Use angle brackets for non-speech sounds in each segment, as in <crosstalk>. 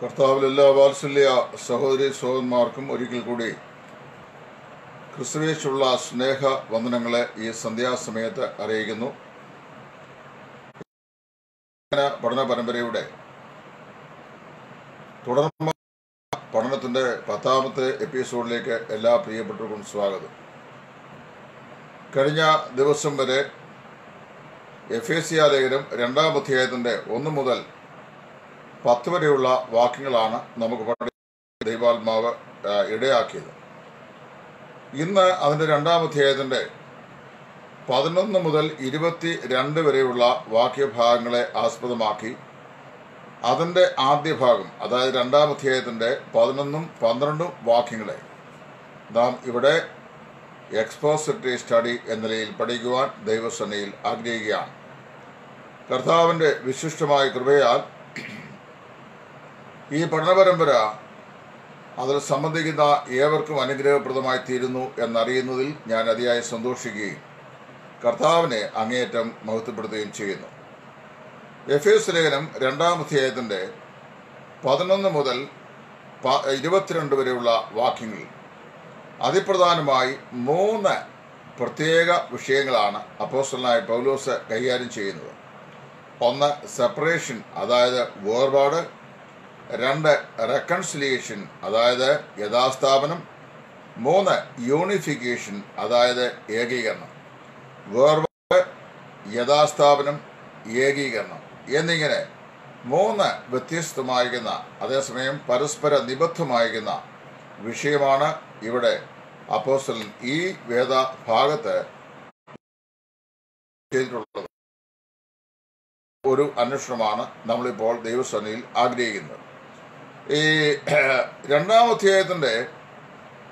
കർത്താവിൽ എല്ലാ വാത്സല്യ സഹോദരി സഹോദരന്മാർക്കും ഒരിക്കൽ കൂടി ക്രിസ്തുവേശുള്ള സ്നേഹ വന്ദനങ്ങളെ ഈ സന്ധ്യാസമയത്ത് അറിയിക്കുന്നു. പഠന പരമ്പരയുടെ തുടർന്ന് പഠനത്തിന്റെ പത്താമത്തെ എപ്പിസോഡിലേക്ക് എല്ലാ പ്രിയപ്പെട്ടവർക്കും സ്വാഗതം. കഴിഞ്ഞ ദിവസം വരെ എഫ് എ സി ലേഖനം രണ്ടാം അധ്യായത്തിന്റെ ഒന്ന് മുതൽ പത്ത് വരെയുള്ള വാക്യങ്ങളാണ് നമുക്ക് ദൈവാത്മാവ് ഇടയാക്കിയത്. ഇന്ന് അതിന്റെ രണ്ടാം അധ്യായത്തിന്റെ പതിനൊന്ന് മുതൽ ഇരുപത്തി രണ്ട് വരെയുള്ള വാക്യഭാഗങ്ങളെ ആസ്പദമാക്കി അതിന്റെ ആദ്യ ഭാഗം അതായത് രണ്ടാം അധ്യായത്തിന്റെ പതിനൊന്നും പന്ത്രണ്ടും വാക്യങ്ങളെ നാം ഇവിടെ എക്സ്പോസിറ്ററി സ്റ്റഡി എന്ന നിലയിൽ പഠിക്കുവാൻ ദൈവസേനയിൽ ആഗ്രഹിക്കുകയാണ്. കർത്താവിന്റെ വിശിഷ്ടമായ കൃപയാൽ ഈ പഠന പരമ്പര അതിൽ സംബന്ധിക്കുന്ന ഏവർക്കും അനുഗ്രഹപ്രദമായി തീരുന്നു എന്നറിയുന്നതിൽ ഞാൻ അതിയായി സന്തോഷിക്കുകയും കർത്താവിനെ അങ്ങേയറ്റം മഹത്വപ്പെടുത്തുകയും ചെയ്യുന്നു. എഫ് എസ് ലേഖനം രണ്ടാം അധ്യായത്തിന്റെ പതിനൊന്ന് മുതൽ ഇരുപത്തിരണ്ട് വരെയുള്ള വാക്യങ്ങൾ. അതിപ്രധാനമായി മൂന്ന് പ്രത്യേക വിഷയങ്ങളാണ് അപ്പോസ്റ്റലായ പൗലോസ് കൈകാര്യം ചെയ്യുന്നത്. ഒന്ന് സെപ്പറേഷൻ അതായത് വേർപാട്. രണ്ട് റെക്കൺസിലിയേഷൻ അതായത് യഥാസ്ഥാപനം. മൂന്ന് യൂണിഫിക്കേഷൻ അതായത് ഏകീകരണം. വേർപാട് യഥാസ്ഥാപനം ഏകീകരണം എന്നിങ്ങനെ മൂന്ന് വ്യത്യസ്തമായിരിക്കുന്ന അതേസമയം പരസ്പര നിബദ്ധമായിരിക്കുന്ന വിഷയമാണ് ഇവിടെ അപ്പോസ്റ്റൽ ഈ വേദ ഭാഗത്ത് ഒരു അന്വേഷണമാണ് നമ്മളിപ്പോൾ ദൈവസേനയിൽ ആഗ്രഹിക്കുന്നത്. ഈ <clears throat> രണ്ടാം അധ്യായത്തിന്റെ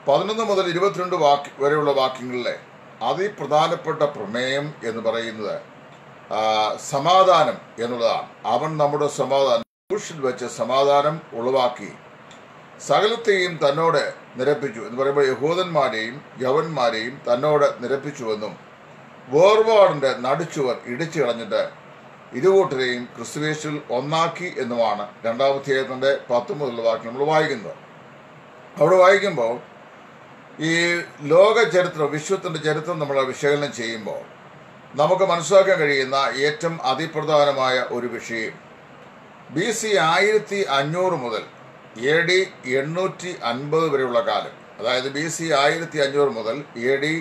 പതിനൊന്ന് മുതൽ ഇരുപത്തിരണ്ട് വാക്ക് വരെയുള്ള വാക്യങ്ങളിലെ അതിപ്രധാനപ്പെട്ട പ്രമേയം എന്ന് പറയുന്നത് സമാധാനം എന്നുള്ളതാണ്. അവൻ നമ്മുടെ സമാധാനം ക്രൂഷിൽ വെച്ച് സമാധാനം ഉളവാക്കി സകലത്തെയും തന്നോട് നിരപ്പിച്ചു എന്ന് പറയുമ്പോൾ യഹൂദന്മാരെയും യവന്മാരെയും തന്നോട് നിരപ്പിച്ചുവെന്നും വേർപാടിന്റെ നടിച്ചുവർ ഇടിച്ചു കളഞ്ഞിട്ട് ഇരുകൂട്ടരെയും ക്രിസ്തുവേശുവിൽ ഒന്നാക്കി എന്നുമാണ് രണ്ടാമധ്യായത്തിന്റെ പത്ത് മുതലുള്ള വാക്യം നമ്മൾ വായിക്കുന്നത്. അവിടെ വായിക്കുമ്പോൾ ഈ ലോക ചരിത്രം വിശ്വത്തിന്റെ ചരിത്രം നമ്മൾ വിശകലനം ചെയ്യുമ്പോൾ നമുക്ക് മനസ്സിലാക്കാൻ കഴിയുന്ന ഏറ്റവും അതിപ്രധാനമായ ഒരു വിഷയം. ബി സി ആയിരത്തി അഞ്ഞൂറ് മുതൽ എ ഡി എണ്ണൂറ്റി അൻപത് വരെയുള്ള കാലം. അതായത് ബി സി ആയിരത്തി അഞ്ഞൂറ് മുതൽ എ ഡി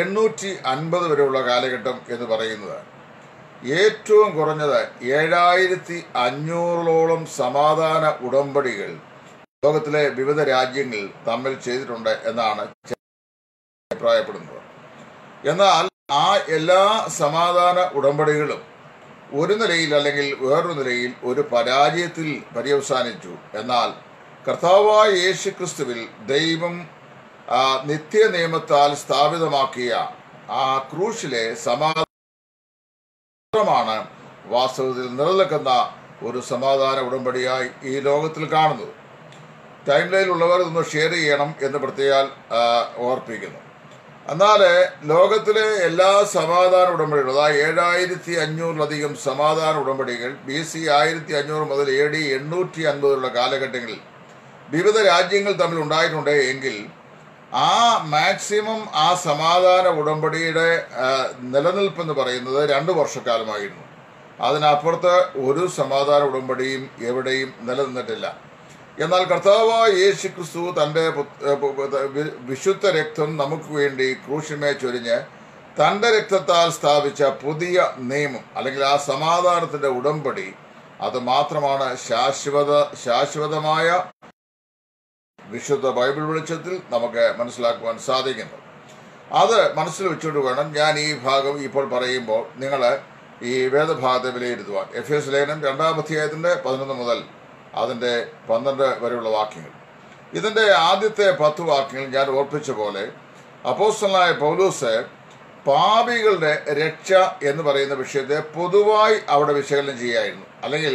എണ്ണൂറ്റി അൻപത് വരെയുള്ള കാലഘട്ടം എന്ന് പറയുന്നത് ഏറ്റവും കുറഞ്ഞത് ഏഴായിരത്തി അഞ്ഞൂറോളം സമാധാന ഉടമ്പടികൾ ലോകത്തിലെ വിവിധ രാജ്യങ്ങൾ തമ്മിൽ ചെയ്തിട്ടുണ്ട് എന്നാണ് അഭിപ്രായപ്പെടുന്നത്. എന്നാൽ ആ എല്ലാ സമാധാന ഉടമ്പടികളും ഒരു നിലയിൽ അല്ലെങ്കിൽ വേറൊരു നിലയിൽ ഒരു പരാജയത്തിൽ പര്യവസാനിച്ചു. എന്നാൽ കർത്താവായ യേശു ക്രിസ്തുവിൽ ദൈവം നിത്യ നിയമത്താൽ സ്ഥാപിതമാക്കിയ ആ ക്രൂശിലെ സമാധാനമാണ് വാസ്തവത്തിൽ നിലനിൽക്കുന്ന ഒരു സമാധാന ഉടമ്പടിയായി ഈ ലോകത്തിൽ കാണുന്നത്. ടൈം ലൈനിലുള്ളവർ ഇതൊന്ന് ഷെയർ ചെയ്യണം എന്ന് പ്രത്യേകം ഓർപ്പിക്കുന്നു. എന്നാൽ ലോകത്തിലെ എല്ലാ സമാധാന ഉടമ്പടികളും അതായത് ഏഴായിരത്തി അഞ്ഞൂറിലധികം സമാധാന ഉടമ്പടികൾ ബി സി ആയിരത്തി അഞ്ഞൂറ് മുതൽ എ ഡി എണ്ണൂറ്റി അൻപതിലുള്ള കാലഘട്ടങ്ങളിൽ വിവിധ രാജ്യങ്ങൾ തമ്മിൽ ഉണ്ടായിട്ടുണ്ട് എങ്കിൽ ആ മാക്സിമം ആ സമാധാന ഉടമ്പടിയുടെ നിലനിൽപ്പ് നിലനിൽപ്പെന്ന് പറയുന്നത് രണ്ട് വർഷക്കാലമായിരുന്നു. അതിനപ്പുറത്ത് ഒരു സമാധാന ഉടമ്പടിയും എവിടെയും നിലനിന്നിട്ടില്ല. എന്നാൽ കർത്താവ് യേശു ക്രിസ്തു തന്റെ വിശുദ്ധ രക്തം നമുക്ക് വേണ്ടി ക്രൂശിമേ ചൊരിഞ്ഞ് തന്റെ രക്തത്താൽ സ്ഥാപിച്ച പുതിയ നിയമം അല്ലെങ്കിൽ ആ സമാധാനത്തിന്റെ ഉടമ്പടി അത് മാത്രമാണ് ശാശ്വത ശാശ്വതമായ വിശുദ്ധ ബൈബിൾ വെളിച്ചത്തിൽ നമുക്ക് മനസ്സിലാക്കുവാൻ സാധിക്കുന്നു. അത് മനസ്സിൽ വെച്ചുകൊണ്ട് വേണം ഞാൻ ഈ ഭാഗം ഇപ്പോൾ പറയുമ്പോൾ നിങ്ങൾ ഈ വേദഭാഗത്തെ വിലയിരുത്തുവാൻ. എഫ് എസ് ലേഖനം രണ്ടാം അധ്യായത്തിന്റെ പതിനൊന്ന് മുതൽ അതിന്റെ പന്ത്രണ്ട് വരെയുള്ള വാക്യങ്ങൾ. ഇതിന്റെ ആദ്യത്തെ പത്ത് വാക്യങ്ങൾ ഞാൻ ഓർപ്പിച്ച പോലെ അപ്പോസ്റ്റലായ പൗലൂസ് പാപികളുടെ രക്ഷ എന്ന് പറയുന്ന വിഷയത്തെ പൊതുവായി അവിടെ വിശകലനം ചെയ്യായിരുന്നു. അല്ലെങ്കിൽ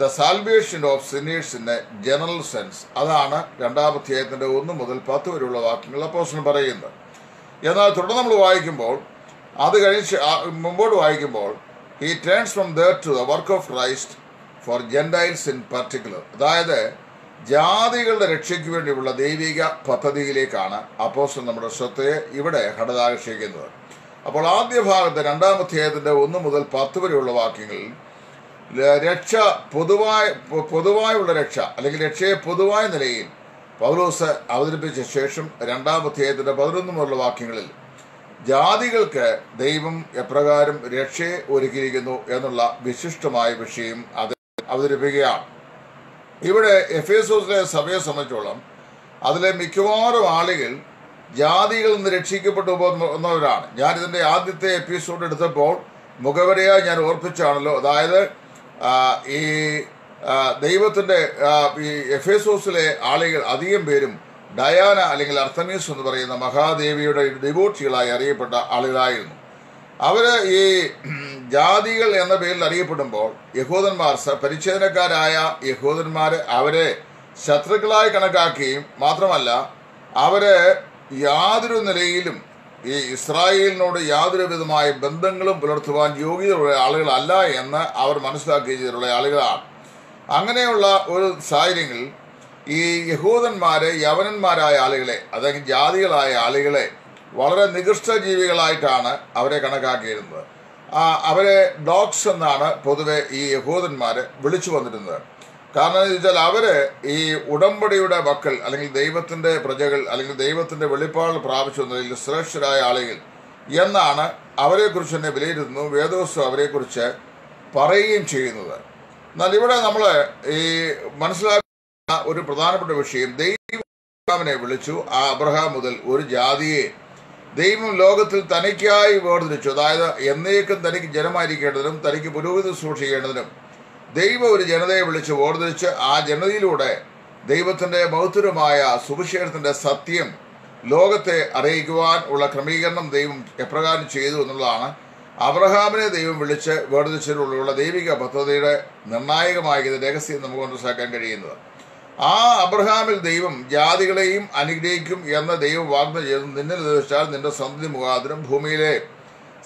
the salvation of sinners in a general sense. അതാണ് രണ്ടാം അധ്യായത്തിന്റെ ഒന്ന് മുതൽ പത്ത് വരെയുള്ള വാക്യങ്ങൾ അപ്പോസ്റ്റലൻ പറയുന്നത്. എന്നാൽ തുടർന്ന് നമ്മൾ വായിക്കുമ്പോൾ അത് കഴിഞ്ഞ് മുമ്പോട്ട് വായിക്കുമ്പോൾ he turns from there to the work of Christ for Gentiles in particular അതായത് ജാതികളുടെ രക്ഷയ്ക്ക് വേണ്ടിയുള്ള ദൈവിക പദ്ധതിയിലേക്കാണ് അപ്പോസ്റ്റൽ നമ്മുടെ ശ്രദ്ധയെ ഇവിടെ ഹടതാകർഷിക്കുന്നത് അപ്പോൾ ആദ്യ ഭാഗത്ത് രണ്ടാമധ്യായത്തിന്റെ ഒന്ന് മുതൽ പത്ത് വരെയുള്ള വാക്യങ്ങളിൽ രക്ഷ പൊതുവായ പൊതുവായുള്ള രക്ഷ അല്ലെങ്കിൽ രക്ഷയെ പൊതുവായ നിലയിൽ പൗലോസ് അവതരിപ്പിച്ച ശേഷം രണ്ടാം അധ്യായത്തിന്റെ പതിനൊന്ന് മുതലുള്ള വാക്യങ്ങളിൽ ജാതികൾക്ക് ദൈവം എപ്രകാരം രക്ഷയെ ഒരുക്കിയിരിക്കുന്നു എന്നുള്ള വിശിഷ്ടമായ വിഷയം അത് അവതരിപ്പിക്കുകയാണ്. ഇവിടെ എഫ് എസോസിലെ സഭയെ സംബന്ധിച്ചോളം അതിലെ മിക്കവാറും ആളുകൾ ജാതികളിൽ നിന്ന് രക്ഷിക്കപ്പെട്ടു പോകുന്നവരാണ് ഞാൻ ഇതിന്റെ ആദ്യത്തെ എപ്പിസോഡ് എടുത്തപ്പോൾ മുഖവരയായി ഞാൻ ഓർപ്പിച്ചാണല്ലോ. അതായത് ഈ ദൈവത്തിന്റെ ഈ എഫ് എസോസിലെ ആളുകൾ അധികം പേരും ഡയാന അല്ലെങ്കിൽ അർത്തമീസ് എന്ന് പറയുന്ന മഹാദേവിയുടെ ഡിവോട്ടികളായി അറിയപ്പെട്ട ആളുകളായിരുന്നു. അവർ ഈ ജാതികൾ എന്ന പേരിൽ അറിയപ്പെടുമ്പോൾ യഹൂദന്മാർ പരിച്ഛേദനക്കാരായ യഹൂദന്മാർ അവരെ ശത്രുക്കളായി കണക്കാക്കുകയും മാത്രമല്ല അവരെ യാതൊരു നിലയിലും ഈ ഇസ്രായേലിനോട് യാതൊരു വിധമായ ബന്ധങ്ങളും പുലർത്തുവാൻ യോഗ്യതയുള്ള ആളുകളല്ല എന്ന് അവർ മനസ്സിലാക്കുകയും ചെയ്തിട്ടുള്ള ആളുകളാണ്. അങ്ങനെയുള്ള ഒരു സാഹചര്യങ്ങളിൽ ഈ യഹൂദന്മാരെ യവനന്മാരായ ആളുകളെ അല്ലെങ്കിൽ ജാതികളായ ആളുകളെ വളരെ നികൃഷ്ട ജീവികളായിട്ടാണ് അവരെ കണക്കാക്കിയിരുന്നത്. അവരെ ഡോഗ്സ് എന്നാണ് പൊതുവെ ഈ യഹൂദന്മാർ വിളിച്ചു വന്നിരുന്നത്. കാരണം എന്ന് വെച്ചാൽ അവർ ഈ ഉടമ്പടിയുടെ മക്കൾ അല്ലെങ്കിൽ ദൈവത്തിന്റെ പ്രജകൾ അല്ലെങ്കിൽ ദൈവത്തിന്റെ വെളിപ്പാട് പ്രാപിച്ചു എന്നതിൽ ശ്രേഷ്ഠരായ ആളുകൾ എന്നാണ് അവരെക്കുറിച്ച് തന്നെ വിലയിരുത്തുന്നു. വേദോസ്വം അവരെക്കുറിച്ച് പറയുകയും ചെയ്യുന്നത്. എന്നാൽ ഇവിടെ നമ്മൾ ഈ മനസ്സിലാക്കുന്ന ഒരു പ്രധാനപ്പെട്ട വിഷയം ദൈവം വിളിച്ചു ആ അബ്രഹാം മുതൽ ഒരു ജാതിയെ ദൈവം ലോകത്തിൽ തനിക്കായി വേർതിരിച്ചു. അതായത് എന്നേക്കും തനിക്ക് ജനമായിരിക്കേണ്ടതിനും തനിക്ക് പുരോഗതി സൂക്ഷിക്കേണ്ടതിനും ദൈവം ഒരു ജനതയെ വിളിച്ച് വേർതിരിച്ച് ആ ജനതയിലൂടെ ദൈവത്തിന്റെ മഹത്തരമായ സുവിശേഷത്തിന്റെ സത്യം ലോകത്തെ അറിയിക്കുവാൻ ഉള്ള ക്രമീകരണം ദൈവം എപ്രകാരം ചെയ്തു എന്നുള്ളതാണ്. അബ്രഹാമിനെ ദൈവം വിളിച്ച് വേർതിരിച്ചതിലുള്ള ദൈവിക പദ്ധതിയുടെ നിർണായകമായ ഇത് രഹസ്യം നമുക്ക് മനസ്സിലാക്കാൻ കഴിയുന്നത്. ആ അബ്രഹാമിൽ ദൈവം ജാതികളെയും അനുഗ്രഹിക്കും എന്ന ദൈവം വാഗ്ദാനം ചെയ്തു. നിന്നെ നിർദ്ദേശിച്ചാൽ നിന്റെ സന്തതി മുഖാന്തരം ഭൂമിയിലെ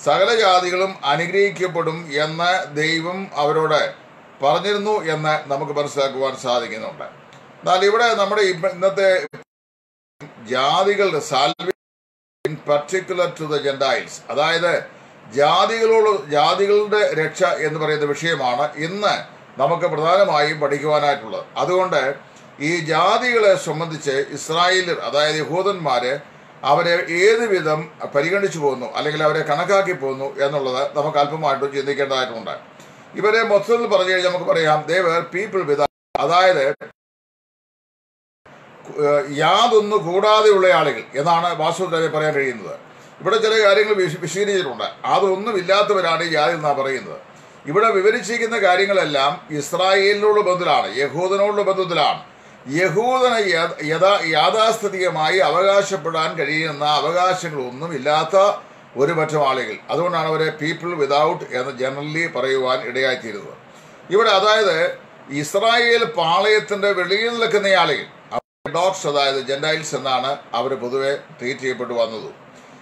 സകല ജാതികളും അനുഗ്രഹിക്കപ്പെടും എന്ന ദൈവം അവരോട് പറഞ്ഞിരുന്നു എന്ന് നമുക്ക് മനസ്സിലാക്കുവാൻ സാധിക്കുന്നുണ്ട്. എന്നാൽ ഇവിടെ നമ്മുടെ ഇന്നത്തെ ജാതികളുടെ Salvi in particular to the Gentiles അതായത് ജാതികളോട് ജാതികളുടെ രക്ഷ എന്ന് പറയുന്ന വിഷയമാണ് ഇന്ന് നമുക്ക് പ്രധാനമായും പഠിക്കുവാനായിട്ടുള്ളത്. അതുകൊണ്ട് ഈ ജാതികളെ സംബന്ധിച്ച് ഇസ്രായേലിൽ അതായത് യഹൂദന്മാര് അവരെ ഏത് വിധം പരിഗണിച്ചു പോകുന്നു അല്ലെങ്കിൽ അവരെ കണക്കാക്കി പോകുന്നു എന്നുള്ളത് നമുക്ക് അല്പമായിട്ടും ചിന്തിക്കേണ്ടതായിട്ടുണ്ട്. ഇവരെ മൊത്തത്തിൽ പറഞ്ഞു കഴിഞ്ഞാൽ നമുക്ക് പറയാം ദേവർ പീപ്പിൾ വിത അതായത് യാതൊന്ന് കൂടാതെയുള്ള ആളുകൾ എന്നാണ് വാസ്തുവിനെ പറയാൻ കഴിയുന്നത്. ഇവിടെ ചില കാര്യങ്ങൾ വിശ- വിശദീകരിച്ചിട്ടുണ്ട്. അതൊന്നും ഇല്ലാത്തവരാണ് ഈ ജാതി എന്നാണ് പറയുന്നത്. ഇവിടെ വിവരിച്ചിരിക്കുന്ന കാര്യങ്ങളെല്ലാം ഇസ്രായേലിനോടുള്ള ബന്ധത്തിലാണ് യഹൂദനോടുള്ള ബന്ധത്തിലാണ്. യഹൂദന് യഥാ യാഥാസ്ഥിതികമായി അവകാശപ്പെടാൻ കഴിയുന്ന അവകാശങ്ങളൊന്നും ഇല്ലാത്ത ഒരു പറ്റം ആളുകൾ. അതുകൊണ്ടാണ് അവരെ പീപ്പിൾ വിതൗട്ട് എന്ന് ജനറലി പറയുവാൻ ഇടയായിത്തീരുന്നത്. ഇവിടെ അതായത് ഇസ്രായേൽ പാളയത്തിന്റെ വെളിയിൽ നിൽക്കുന്ന ആളുകൾ ഡോക്സ് അതായത് ജെൻഡൈൽസ് എന്നാണ് അവർ പൊതുവെ ട്രീറ്റ് ചെയ്യപ്പെട്ടു വന്നത്.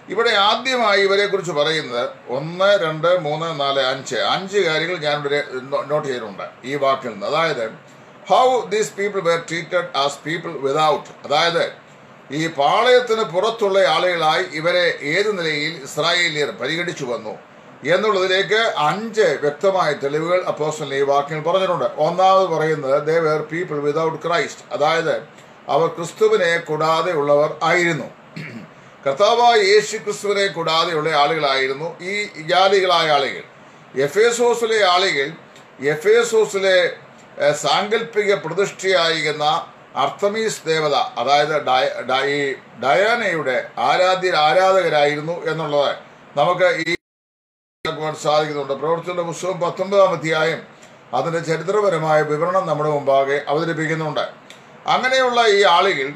ഇവിടെ ആദ്യമായി ഇവരെ കുറിച്ച് പറയുന്നത് ഒന്ന് രണ്ട് മൂന്ന് നാല് അഞ്ച്. അഞ്ച് കാര്യങ്ങൾ ഞാൻ ഇവിടെ നോട്ട് ചെയ്തിട്ടുണ്ട് ഈ വാക്കിൽ നിന്ന്. അതായത് how these people were treated as people without അതായത് ഈ പാളയത്തിന് പുറത്തുള്ള ആളുകളായി ഇവരെ ഏത് നിലയിൽ ഇസ്രായേലിയർ പരിഗണിച്ചു വന്നു എന്നുള്ളതിലേക്ക് അഞ്ച് വ്യക്തമായ തെളിവുകൾ അപ്പോസ്റ്റൽ ഈ വാക്യങ്ങൾ പറഞ്ഞിട്ടുണ്ട്. ഒന്നാമത് പറയുന്നത് they were people without Christ അതായത് അവർ ക്രിസ്തുവിനെ കൂടാതെ ഉള്ളവർ ആയിരുന്നു. കർത്താവായ യേശു ക്രിസ്തുവിനെ കൂടാതെയുള്ള ആളുകളായിരുന്നു ഈ ജാലികളായ ആളുകൾ. എഫേസോസിലെ ആളുകൾ എഫേസോസിലെ സാങ്കല്പിക പ്രതിഷ്ഠയായിരുന്ന അർത്തമീസ് ദേവത അതായത് ഈ ഡയാനയുടെ ആരാധ്യ ആരാധകരായിരുന്നു എന്നുള്ളത് നമുക്ക് ഈ സാധിക്കുന്നുണ്ട്. പ്രവർത്തിയുടെ പുസ്തകം പത്തൊമ്പതാം അധ്യായം അതിന്റെ ചരിത്രപരമായ വിവരണം നമ്മുടെ മുമ്പാകെ അവതരിപ്പിക്കുന്നുണ്ട്. അങ്ങനെയുള്ള ഈ ആളുകൾ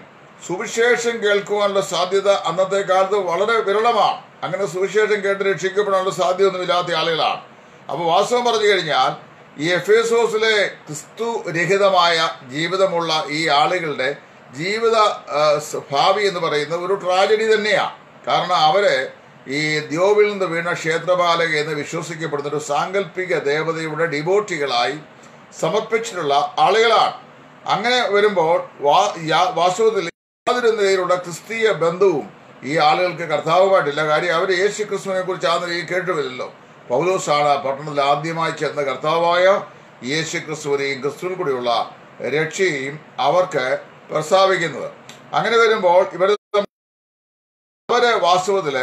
സുവിശേഷം കേൾക്കുവാനുള്ള സാധ്യത അന്നത്തെ കാലത്ത് വളരെ വിരളമാണ്. അങ്ങനെ സുവിശേഷം കേട്ട് രക്ഷിക്കപ്പെടാനുള്ള സാധ്യതയൊന്നുമില്ലാത്ത ആളുകളാണ്. അപ്പോൾ വാസ്തവം പറഞ്ഞു കഴിഞ്ഞാൽ ഈ എഫേസോസിലെ ക്രിസ്തു രഹിതമായ ജീവിതമുള്ള ഈ ആളുകളുടെ ജീവിത ഭാവി എന്ന് പറയുന്നത് ഒരു ട്രാജഡി തന്നെയാണ് കാരണം അവരെ ഈ ദ്യോവിൽ നിന്ന് വീണ ക്ഷേത്രപാലക എന്ന് വിശ്വസിക്കപ്പെടുന്ന ഒരു സാങ്കല്പിക ദേവതയുടെ ഡിബോട്ടികളായി സമർപ്പിച്ചിട്ടുള്ള ആളുകളാണ്. അങ്ങനെ വരുമ്പോൾ വാ- വാസ്തവത്തിൽ യാതൊരു നിലയിലുള്ള ക്രിസ്തീയ ബന്ധവും ഈ ആളുകൾക്ക് കർത്താവുമായിട്ടില്ല. കാര്യം അവർ യേശു ക്രിസ്തുവിനെ കുറിച്ച് ആ നിലയിൽ കേട്ടുവരില്ലല്ലോ. പൗലോസാണ് പട്ടണത്തിൽ ആദ്യമായി ചെന്ന കർത്താവായ യേശു ക്രിസ്തുവിനെയും ക്രിസ്തുവിൽ കൂടിയുള്ള രക്ഷയെയും അവർക്ക് പ്രസ്താവിക്കുന്നത്. അങ്ങനെ വരുമ്പോൾ ഇവർ അവർ വാസ്തവത്തിൽ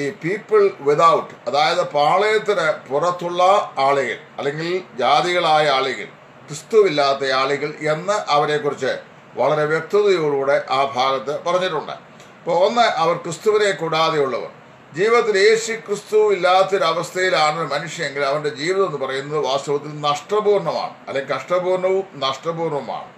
ഈ പീപ്പിൾ വിതൗട്ട് അതായത് പാളയത്തിന് പുറത്തുള്ള ആളുകൾ അല്ലെങ്കിൽ ജാതികളായ ആളുകൾ ക്രിസ്തുവില്ലാത്ത ആളുകൾ എന്ന് അവരെക്കുറിച്ച് വളരെ വ്യക്തതയോടുകൂടെ ആ ഭാഗത്ത് പറഞ്ഞിട്ടുണ്ട്. അപ്പോൾ ഒന്ന് അവർ ക്രിസ്തുവിനെ കൂടാതെയുള്ളവർ. ജീവിതത്തിൽ യേശു ക്രിസ്തു ഇല്ലാത്തൊരവസ്ഥയിലാണ് മനുഷ്യനെങ്കിൽ അവന്റെ ജീവിതം എന്ന് പറയുന്നത് വാസ്തവത്തിൽ നഷ്ടപൂർണമാണ് അല്ലെങ്കിൽ കഷ്ടപൂർണവും നഷ്ടപൂർണവുമാണ്.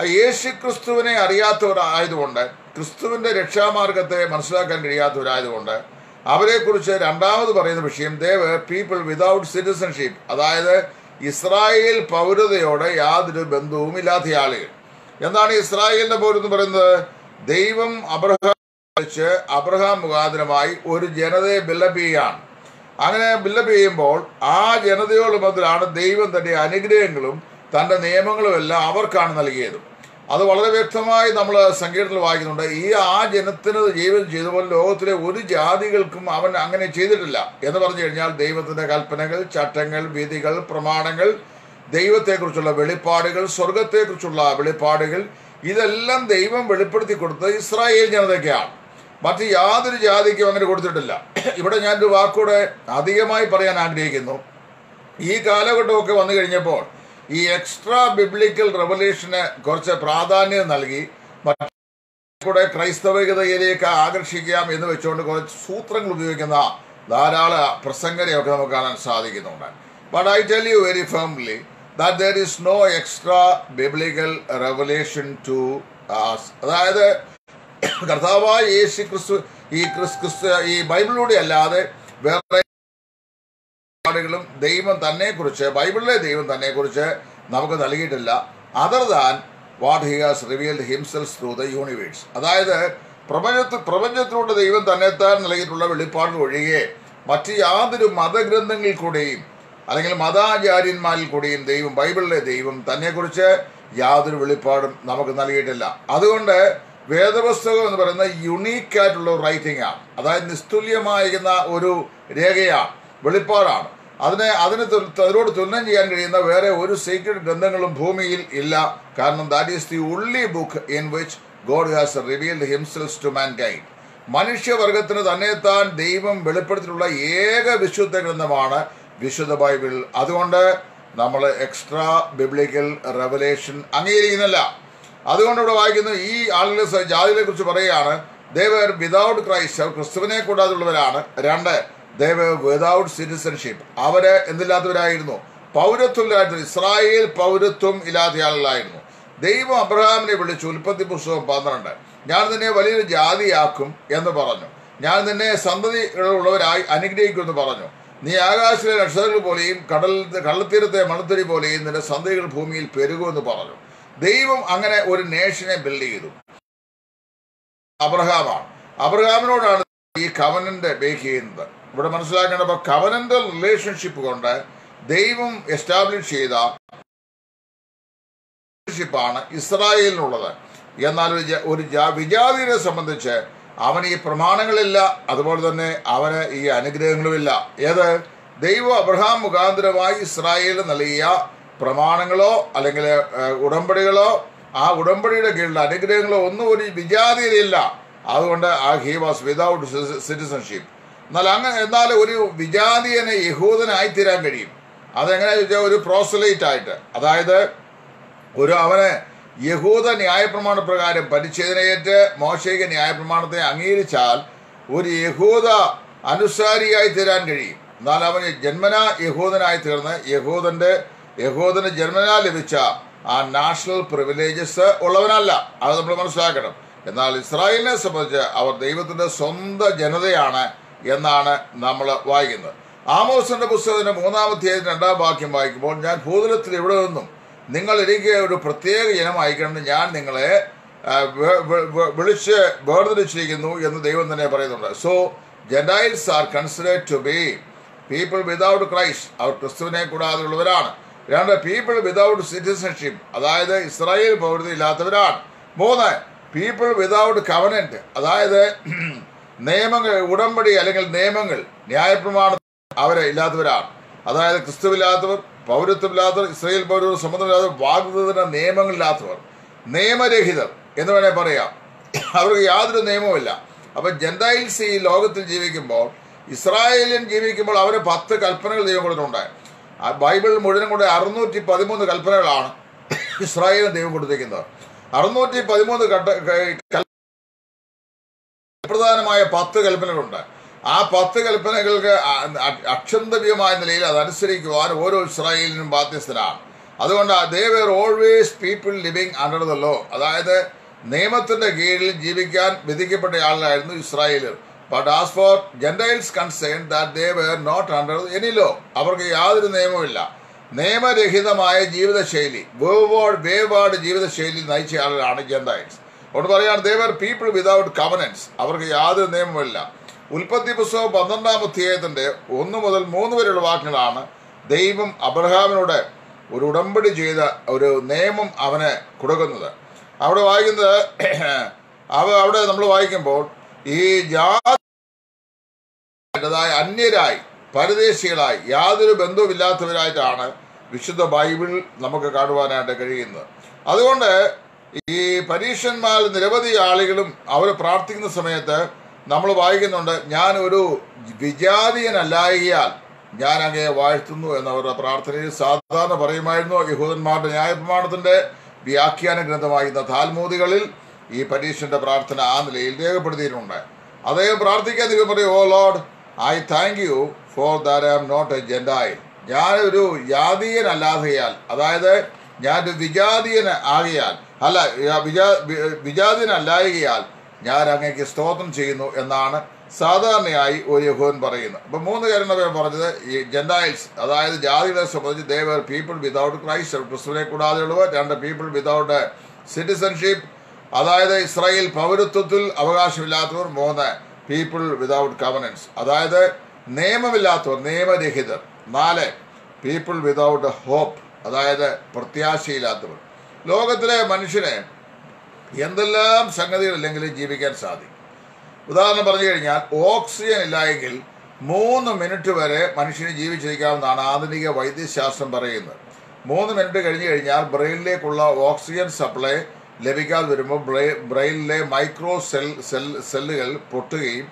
ആ യേശു ക്രിസ്തുവിനെ അറിയാത്തവരായതുകൊണ്ട് ക്രിസ്തുവിന്റെ രക്ഷാമാർഗത്തെ മനസ്സിലാക്കാൻ കഴിയാത്തവരായതുകൊണ്ട് അവരെക്കുറിച്ച് രണ്ടാമത് പറയുന്ന വിഷയം they were people without citizenship അതായത് ഇസ്രായേൽ പൗരതയോടെ യാതൊരു ബന്ധവും ഇല്ലാത്ത ആളുകൾ എന്താണ് ഇസ്രായേലിന്റെ പൗരെന്ന് പറയുന്നത്? ദൈവം അബ്രഹാം വെച്ച് അബ്രഹാം മുഖാന്തരമായി ഒരു ജനതയെ ബില്ലപ്പ് ചെയ്യുകയാണ്. അങ്ങനെ ബില്ലപ്പ് ചെയ്യുമ്പോൾ ആ ജനതയോട് മുതലാണ് ദൈവം തന്റെ അനുഗ്രഹങ്ങളും തന്റെ നിയമങ്ങളും എല്ലാം അവർക്കാണ് നൽകിയത്. അത് വളരെ വ്യക്തമായി നമ്മൾ സംഗീതത്തിൽ വായിക്കുന്നുണ്ട്. ഈ ആ ജനത്തിന് ജീവിതം ചെയ്തപോലെ ലോകത്തിലെ ഒരു ജാതികൾക്കും അവൻ അങ്ങനെ ചെയ്തിട്ടില്ല എന്ന് പറഞ്ഞു കഴിഞ്ഞാൽ ദൈവത്തിന്റെ കൽപ്പനകൾ ചട്ടങ്ങൾ വിധികൾ പ്രമാണങ്ങൾ ദൈവത്തെക്കുറിച്ചുള്ള വെളിപ്പാടുകൾ സ്വർഗത്തെക്കുറിച്ചുള്ള വെളിപ്പാടുകൾ ഇതെല്ലാം ദൈവം വെളിപ്പെടുത്തി കൊടുത്തത് ഇസ്രായേൽ ജനതയ്ക്കാണ്. മറ്റ് യാതൊരു ജാതിക്കും അങ്ങനെ കൊടുത്തിട്ടില്ല. ഇവിടെ ഞാനൊരു വാക്കൂടെ അധികമായി പറയാൻ ആഗ്രഹിക്കുന്നു. ഈ കാലഘട്ടമൊക്കെ വന്നു കഴിഞ്ഞപ്പോൾ ഈ എക്സ്ട്രാ ബിബ്ലിക്കൽ റെവല്യൂഷന് കുറച്ച് പ്രാധാന്യം നൽകി. കൂടെ ക്രൈസ്തവികതയിലേക്ക് ആകർഷിക്കാം എന്ന് വെച്ചുകൊണ്ട് കുറച്ച് സൂത്രങ്ങൾ ഉപയോഗിക്കുന്ന ധാരാളം പ്രസംഗരെയൊക്കെ നമുക്ക് കാണാൻ സാധിക്കുന്നുണ്ട്. But I tell you very firmly that there is no extra biblical revelation to അതായത് <coughs> കർത്താവായ യേശു ക്രിസ്തു ഈ ക്രിസ് ക്രിസ്തു ഈ ബൈബിളിലൂടെ അല്ലാതെ വേറെ പാടുകളും ദൈവം തന്നെ കുറിച്ച് ബൈബിളിലെ ദൈവം തന്നെ കുറിച്ച് നമുക്ക് നൽകിയിട്ടില്ല. Other than what he has revealed himself through the universe അതായത് പ്രപഞ്ചത്തിൽ പ്രപഞ്ചത്തിലൂടെ ദൈവം തന്നെത്താൻ നൽകിയിട്ടുള്ള വെളിപ്പാടുകൾ ഒഴികെ മറ്റ് യാതൊരു മതഗ്രന്ഥങ്ങളിൽ കൂടെയും അല്ലെങ്കിൽ മതാചാര്യന്മാരിൽ കൂടെയും ദൈവം ബൈബിളിലെ ദൈവം തന്നെക്കുറിച്ച് യാതൊരു വെളിപ്പാടും നമുക്ക് നൽകിയിട്ടില്ല. അതുകൊണ്ട് വേദപുസ്തകം എന്ന് പറയുന്നത് യുണീക്ക് ആയിട്ടുള്ള റൈറ്റിംഗ് ആണ്. അതായത് നിസ്തുല്യമായിരുന്ന ഒരു രേഖയാണ് വെളിപ്പാടാണ്. അതിനെ അതിന് അതിനോട് തുലനം ചെയ്യാൻ കഴിയുന്ന വേറെ ഒരു സീക്രട്ട് ഗ്രന്ഥങ്ങളും ഭൂമിയിൽ ഇല്ല. കാരണം that is the only book in which God has revealed himself to mankind മനുഷ്യവർഗത്തിന് താൻ ദൈവം വെളിപ്പെടുത്തിയിട്ടുള്ള ഏക വിശുദ്ധ ഗ്രന്ഥമാണ് വിശുദ്ധ ബൈബിൾ. അതുകൊണ്ട് നമ്മൾ എക്സ്ട്രാ ബിബ്ലിക്കൽ റെവലേഷൻ അംഗീകരിക്കുന്നില്ല. അതുകൊണ്ട് ഇവിടെ വായിക്കുന്നു ഈ ആളുകളെ ജാതികളെ കുറിച്ച് പറയുകയാണ് ദേവർ വിതൗട്ട് ക്രൈസ്റ്റ് അവർ ക്രിസ്തുവിനെ കൂടാതുള്ളവരാണ് രണ്ട് ദേവർ വിതൗട്ട് സിറ്റിസൺഷിപ്പ് അവർ എന്തില്ലാത്തവരായിരുന്നു? പൗരത്വം ഇല്ലായിരുന്നു ഇസ്രായേൽ പൗരത്വം ഇല്ലാത്ത ആളുകളായിരുന്നു. ദൈവം അബ്രഹാമിനെ വിളിച്ചു ഉൽപ്പത്തി പുസ്തകം പന്ത്രണ്ട്. ഞാൻ നിന്നെ വലിയൊരു ജാതിയാക്കും എന്ന് പറഞ്ഞു. ഞാൻ നിന്നെ സന്തതികളുള്ളവരായി അനുഗ്രഹിക്കുമെന്ന് പറഞ്ഞു. നീ ആകാശത്തിലെ നക്ഷത്രങ്ങൾ പോലെയും കടൽ കള്ളത്തീരത്തെ മണത്തരി പോലെയും നിന്റെ സന്തതികൾ ഭൂമിയിൽ പെരുകുമെന്ന് പറഞ്ഞു. ദൈവം അങ്ങനെ ഒരു നേഷനെ ബിൽഡ് ചെയ്തു. അബ്രഹാമാണ്. അബ്രഹാമിനോടാണ് ഈ കവനന്റ് ബേക്ക് ചെയ്യുന്നത്. ഇവിടെ മനസ്സിലാക്കേണ്ടപ്പോൾ കവനന്റ് റിലേഷൻഷിപ്പ് കൊണ്ട് ദൈവം എസ്റ്റാബ്ലിഷ് ചെയ്ത ാണ് ഇസ്രായേലിനുള്ളത്. എന്നാൽ ഒരു വിജാതിയെ സംബന്ധിച്ച് അവന് ഈ പ്രമാണങ്ങളില്ല അതുപോലെ തന്നെ അവന് ഈ അനുഗ്രഹങ്ങളുമില്ല. ഏത്? ദൈവം അബ്രഹാം മുഖാന്തരമായി ഇസ്രായേലിന് നൽകിയ പ്രമാണങ്ങളോ അല്ലെങ്കിൽ ഉടമ്പടികളോ ആ ഉടമ്പടിയുടെ കീഴിലുള്ള അനുഗ്രഹങ്ങളോ ഒന്നും ഒരു വിജാതിയിലില്ല അതുകൊണ്ട് ആ ഹി വാസ് വിതൗട്ട് സിറ്റിസൺഷിപ്പ് എന്നാൽ അങ്ങനെ എന്നാൽ ഒരു വിജാതിയനെ യഹൂദനായി തീരാൻ കഴിയും. അതെങ്ങനെയാ ചോദിച്ചാൽ ഒരു പ്രോസലേറ്റ് ആയിട്ട്. അതായത് ഒരു അവനെ യഹൂദ ന്യായപ്രമാണ പ്രകാരം പരിച്ഛേദനയേറ്റ് മോശയിക ന്യായപ്രമാണത്തെ അംഗീകരിച്ചാൽ ഒരു യഹൂദ അനുസാരിയായി തീരാൻ കഴിയും. എന്നാൽ അവന് ജന്മനാ യഹൂദനായി തീർന്ന് യഹൂദന്റെ യഹൂദന് ജന്മനാ ലഭിച്ച ആ നാഷണൽ പ്രിവിലേജസ് ഉള്ളവനല്ല. അത് നമ്മൾ മനസ്സിലാക്കണം. എന്നാൽ ഇസ്രായേലിനെ സംബന്ധിച്ച് അവർ ദൈവത്തിന്റെ സ്വന്തം ജനതയാണ് എന്നാണ് നമ്മൾ വായിക്കുന്നത്. ആമോസിന്റെ പുസ്തകത്തിന്റെ മൂന്നാമത്തെ രണ്ടാം വാക്യം വായിക്കുമ്പോൾ ഞാൻ ഭൂതലത്തിൽ ഇവിടെ നിന്നും നിങ്ങൾ എനിക്ക് ഒരു പ്രത്യേക ജനം അയക്കണം ഞാൻ നിങ്ങളെ വിളിച്ച് വേർതിരിച്ചിരിക്കുന്നു എന്ന് ദൈവം തന്നെ പറയുന്നുണ്ട്. So Gentiles are considered to be people without Christ അവർ ക്രിസ്തുവിനെ കൂടാതെയുള്ളവരാണ്. രണ്ട് പീപ്പിൾ വിതൗട്ട് സിറ്റിസൺഷിപ്പ് അതായത് ഇസ്രായേൽ പൗരത ഇല്ലാത്തവരാണ്. മൂന്ന് പീപ്പിൾ വിതൗട്ട് കവനന്റ് അതായത് <clears throat> നിയമങ്ങൾ ഉടമ്പടി അല്ലെങ്കിൽ നിയമങ്ങൾ ന്യായപ്രമാണ അവരെ ഇല്ലാത്തവരാണ്. അതായത് ക്രിസ്തുവില്ലാത്തവർ പൗരത്വമില്ലാത്തവർ ഇസ്രയേൽ പൗരത്വം സമ്മതമില്ലാത്തവർ വാഗ്ദത്ത നിയമങ്ങളില്ലാത്തവർ നിയമരഹിതർ എന്ന് വേണേൽ പറയാം. അവർക്ക് യാതൊരു നിയമവുമില്ല അപ്പൊ ജെൻഡൈൽസ് ഈ ലോകത്തിൽ ജീവിക്കുമ്പോൾ ഇസ്രായേലിൽ ജീവിക്കുമ്പോൾ അവർ പത്ത് കൽപ്പനകൾ ദൈവം കൊടുത്തിട്ടുണ്ട് ആ ബൈബിൾ മുഴുവനും കൂടെ അറുന്നൂറ്റി പതിമൂന്ന് കൽപ്പനകളാണ് ഇസ്രായേലിന് ദൈവം കൊടുത്തിരിക്കുന്നത്. അറുന്നൂറ്റി പതിമൂന്ന് പ്രധാനമായ പത്ത് കൽപ്പനകളുണ്ട്. ആ പത്ത് കൽപ്പനകൾക്ക് അക്ഷന്തവ്യമായ നിലയിൽ അതനുസരിക്കുവാൻ ഓരോ ഇസ്രായേലിനും ബാധ്യസ്ഥനാണ് അതുകൊണ്ട് they were always people living under the law. അതായത് നിയമത്തിന്റെ കീഴിൽ ജീവിക്കാൻ വിധിക്കപ്പെട്ട ആളായിരുന്നു ഇസ്രായേലർ. But as for Gentiles concern that they were not under any law അവർക്ക് യാതൊരു നിയമവുമില്ല നിയമരഹിതമായ ജീവിതശൈലി വേവാർഡ് വേവാർഡ് ജീവിതശൈലി നയിച്ച ആളുകളാണ് ജെൻഡൈൽസ് അവിടെ പറയാണ് ദേവർ പീപ്പിൾ വിതൗട്ട് കവനൻസ് അവർക്ക് യാതൊരു നിയമവുമില്ല ഉൽപ്പത്തി പുസ്തകം പന്ത്രണ്ടാം അധ്യായത്തിന്റെ ഒന്ന് മുതൽ മൂന്ന് വരെയുള്ള വാക്കുകളാണ് ദൈവം അബ്രഹാമിനോട് ഒരു ഉടമ്പടി ചെയ്ത ഒരു നിയമം അവന് കൊടുക്കുന്നത്. അവിടെ വായിക്കുന്നത് അവ അവിടെ നമ്മൾ വായിക്കുമ്പോൾ ഈ ജാതായ അന്യരായി പരദേശികളായി യാതൊരു ബന്ധവുമില്ലാത്തവരായിട്ടാണ് വിശുദ്ധ ബൈബിൾ നമുക്ക് കാണുവാനായിട്ട് കഴിയുന്നത്. അതുകൊണ്ട് ഈ പരീക്ഷന്മാർ നിരവധി ആളുകളും അവർ പ്രാർത്ഥിക്കുന്ന സമയത്ത് നമ്മൾ വായിക്കുന്നുണ്ട് ഞാൻ ഒരു വിജാതീയനല്ലായികയാൽ ഞാൻ അങ്ങയെ വാഴ്ത്തുന്നു എന്നവരുടെ പ്രാർത്ഥനയിൽ സാധാരണ പറയുമായിരുന്നു യഹൂദന്മാരുടെ ന്യായപ്രമാണത്തിന്റെ വ്യാഖ്യാന ഗ്രന്ഥമായിരുന്ന താൽമൂതികളിൽ ഈ പരീക്ഷന്റെ പ്രാർത്ഥന ആ നിലയിൽ രേഖപ്പെടുത്തിയിട്ടുണ്ട്. അദ്ദേഹം പ്രാർത്ഥിക്കാൻ ദൈവം പറയും ഓ Lord I thank you for that I am not a gentile ഞാനൊരു ജാതീയനല്ലാതെയാൽ അതായത് ഞാനൊരു വിജാതീയൻ ആകിയാൽ അല്ല വിജാ വിജാതീയനല്ലായകയാൽ ഞാൻ അങ്ങേക്ക് സ്തോത്രം ചെയ്യുന്നു എന്നാണ് സാധാരണയായി ഒരു യഹോൻ പറയുന്നത്. അപ്പം മൂന്ന് കാര്യങ്ങൾ പറഞ്ഞത്. ഈ ജെൻഡായിൽസ് അതായത് ജാതികളെ സംബന്ധിച്ച് ദേവർ പീപ്പിൾ വിതൗട്ട് ക്രൈസ്റ്റ് ക്രിസ്തുവിനെ കൂടാതെയുള്ളവർ രണ്ട് പീപ്പിൾ വിതൗട്ട് സിറ്റിസൺഷിപ്പ് അതായത് ഇസ്രായേൽ പൗരത്വത്തിൽ അവകാശമില്ലാത്തവർ മൂന്ന് പീപ്പിൾ വിതൗട്ട് കവനൻസ് അതായത് നിയമമില്ലാത്തവർ നിയമരഹിതർ. നാല് പീപ്പിൾ വിതൗട്ട് ഹോപ്പ് അതായത് പ്രത്യാശയില്ലാത്തവർ. ലോകത്തിലെ മനുഷ്യനെ എന്തെല്ലാം സംഗതികളില്ലെങ്കിലും ജീവിക്കാൻ സാധിക്കും. ഉദാഹരണം പറഞ്ഞു കഴിഞ്ഞാൽ ഓക്സിജൻ ഇല്ലായെങ്കിൽ മൂന്ന് മിനിറ്റ് വരെ മനുഷ്യന് ജീവിച്ചിരിക്കാമെന്നാണ് ആധുനിക വൈദ്യശാസ്ത്രം പറയുന്നത്. മൂന്ന് മിനിറ്റ് കഴിഞ്ഞു കഴിഞ്ഞാൽ ബ്രെയിനിലേക്കുള്ള ഓക്സിജൻ സപ്ലൈ ലഭിക്കാതെ വരുമ്പോൾ ബ്രെയി ബ്രെയിനിലെ മൈക്രോ സെൽ സെൽ സെല്ലുകൾ പൊട്ടുകയും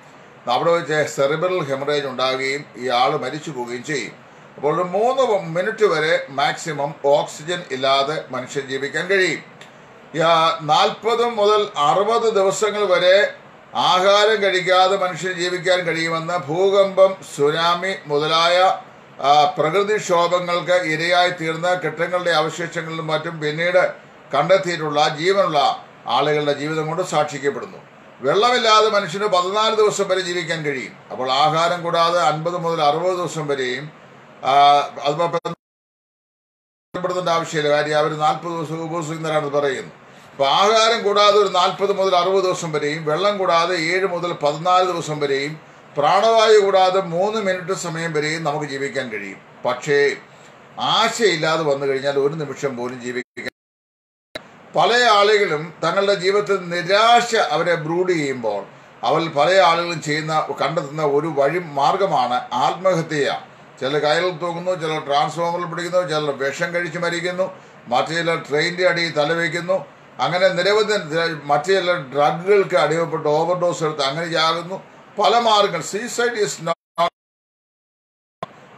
അവിടെ വെച്ച് സെറിബറൽ ഹെമറേജ് ഉണ്ടാകുകയും ആൾ മരിച്ചു പോവുകയും ചെയ്യും. അപ്പോൾ ഒരു മൂന്ന് മിനിറ്റ് വരെ മാക്സിമം ഓക്സിജൻ ഇല്ലാതെ മനുഷ്യൻ ജീവിക്കാൻ കഴിയും. നാൽപ്പത് മുതൽ അറുപത് ദിവസങ്ങൾ വരെ ആഹാരം കഴിക്കാതെ മനുഷ്യൻ ജീവിക്കാൻ കഴിയുമെന്ന് ഭൂകമ്പം സുനാമി മുതലായ പ്രകൃതിക്ഷോഭങ്ങൾക്ക് ഇരയായി തീർന്ന കെട്ടിടങ്ങളുടെ അവശേഷങ്ങളിലും മറ്റും പിന്നീട് കണ്ടെത്തിയിട്ടുള്ള ജീവനുള്ള ആളുകളുടെ ജീവിതം കൊണ്ട് സാക്ഷിക്കപ്പെടുന്നു. വെള്ളമില്ലാതെ മനുഷ്യന് പതിനാല് ദിവസം വരെ ജീവിക്കാൻ കഴിയും. അപ്പോൾ ആഹാരം കൂടാതെ അൻപത് മുതൽ അറുപത് ദിവസം വരെയും അതുപോലെ ആവശ്യമില്ല. കാര്യം അവർ നാൽപ്പത് ദിവസം ഉപസിക്കുന്നവരാണ് പറയുന്നത് അപ്പൊ ആഹാരം കൂടാതെ ഒരു നാൽപ്പത് മുതൽ അറുപത് ദിവസം വരെയും വെള്ളം കൂടാതെ ഏഴ് മുതൽ പതിനാല് ദിവസം വരെയും പ്രാണവായു കൂടാതെ മൂന്ന് മിനിറ്റ് സമയം വരെയും നമുക്ക് ജീവിക്കാൻ കഴിയും. പക്ഷേ ആശയില്ലാതെ വന്നു കഴിഞ്ഞാൽ ഒരു നിമിഷം പോലും ജീവിക്കാൻ പല ആളുകളും തങ്ങളുടെ ജീവിതത്തിൽ നിരാശ അവരെ ബ്രൂഡ് ചെയ്യുമ്പോൾ അവൾ പല ആളുകളും ചെയ്യുന്ന കണ്ടെത്തുന്ന ഒരു വഴി മാർഗമാണ് ആത്മഹത്യ. ചില കയറിൽ തൂങ്ങുന്നു ചിലർ ട്രാൻസ്ഫോമറിൽ പിടിക്കുന്നു ചിലർ വിഷം കഴിച്ച് മരിക്കുന്നു മറ്റു ചിലർ ട്രെയിനിന്റെ അടിയിൽ തലവയ്ക്കുന്നു അങ്ങനെ നിരവധി മറ്റു ചിലർ ഡ്രഗുകൾക്ക് അടിമപ്പെട്ട് ഓവർഡോസ് എടുത്ത് അങ്ങനെ ചാകുന്നു. പല മാർഗങ്ങൾ. സീസൈഡ് ഇസ്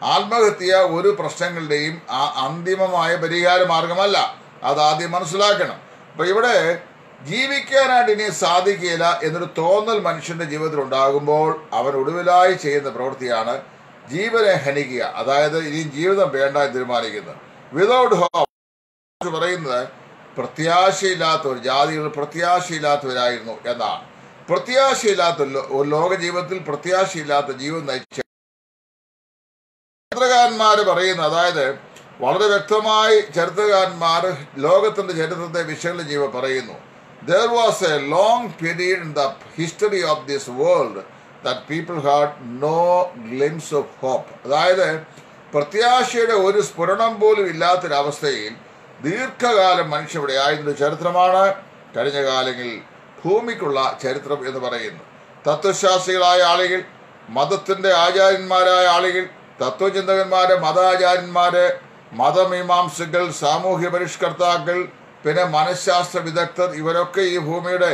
ആത്മഹത്യ ഒരു പ്രശ്നങ്ങളുടെയും അന്തിമമായ പരിഹാര മാർഗമല്ല. അത് ആദ്യം മനസ്സിലാക്കണം. അപ്പൊ ഇവിടെ ജീവിക്കാനായിട്ട് ഇനി സാധിക്കില്ല എന്നൊരു തോന്നൽ മനുഷ്യന്റെ ജീവിതത്തിൽ ഉണ്ടാകുമ്പോൾ അവൻ ഒടുവിലായി ചെയ്യുന്ന പ്രവൃത്തിയാണ് ജീവനെ ഹനിക്കുക. അതായത് ഇനി ജീവിതം വേണ്ട എന്ന് തീരുമാനിക്കുന്നത്. വിതൗട്ട് ഹോപ്പ് പറയുന്നത് പ്രത്യാശയില്ലാത്തവർ ജാതികൾ പ്രത്യാശയില്ലാത്തവരായിരുന്നു എന്നാണ്. പ്രത്യാശയില്ലാത്ത ഒരു ലോക ജീവിതത്തിൽ പ്രത്യാശയില്ലാത്ത ജീവിതം നയിച്ച പത്രകാരന്മാര് പറയുന്നു അതായത് വളരെ വ്യക്തമായി ചരിത്രകാരന്മാർ ലോകത്തിന്റെ ചരിത്രത്തെ വിശകലനം ചെയ്യുക പറയുന്നു there was a long period in the history of this world that people had no glimpse of hope അതായത് പ്രത്യാശയുടെ ഒരു സ്ഫുരണം പോലും ഇല്ലാത്തൊരവസ്ഥയിൽ ദീർഘകാലം മനുഷ്യവിടെ ഇവിടെ ആയിരുന്ന ചരിത്രമാണ് കഴിഞ്ഞ കാലങ്ങളിൽ ഭൂമിക്കുള്ള ചരിത്രം എന്ന് പറയുന്നു. തത്വശാസ്ത്രികളായ ആളുകൾ മതത്തിന്റെ ആചാര്യന്മാരായ ആളുകൾ തത്വചിന്തകന്മാര് മതാചാര്യന്മാര് മതമീമാംസകൾ സാമൂഹ്യ പരിഷ്കർത്താക്കൾ പിന്നെ മനഃശാസ്ത്ര വിദഗ്ധർ ഇവരൊക്കെ ഈ ഭൂമിയുടെ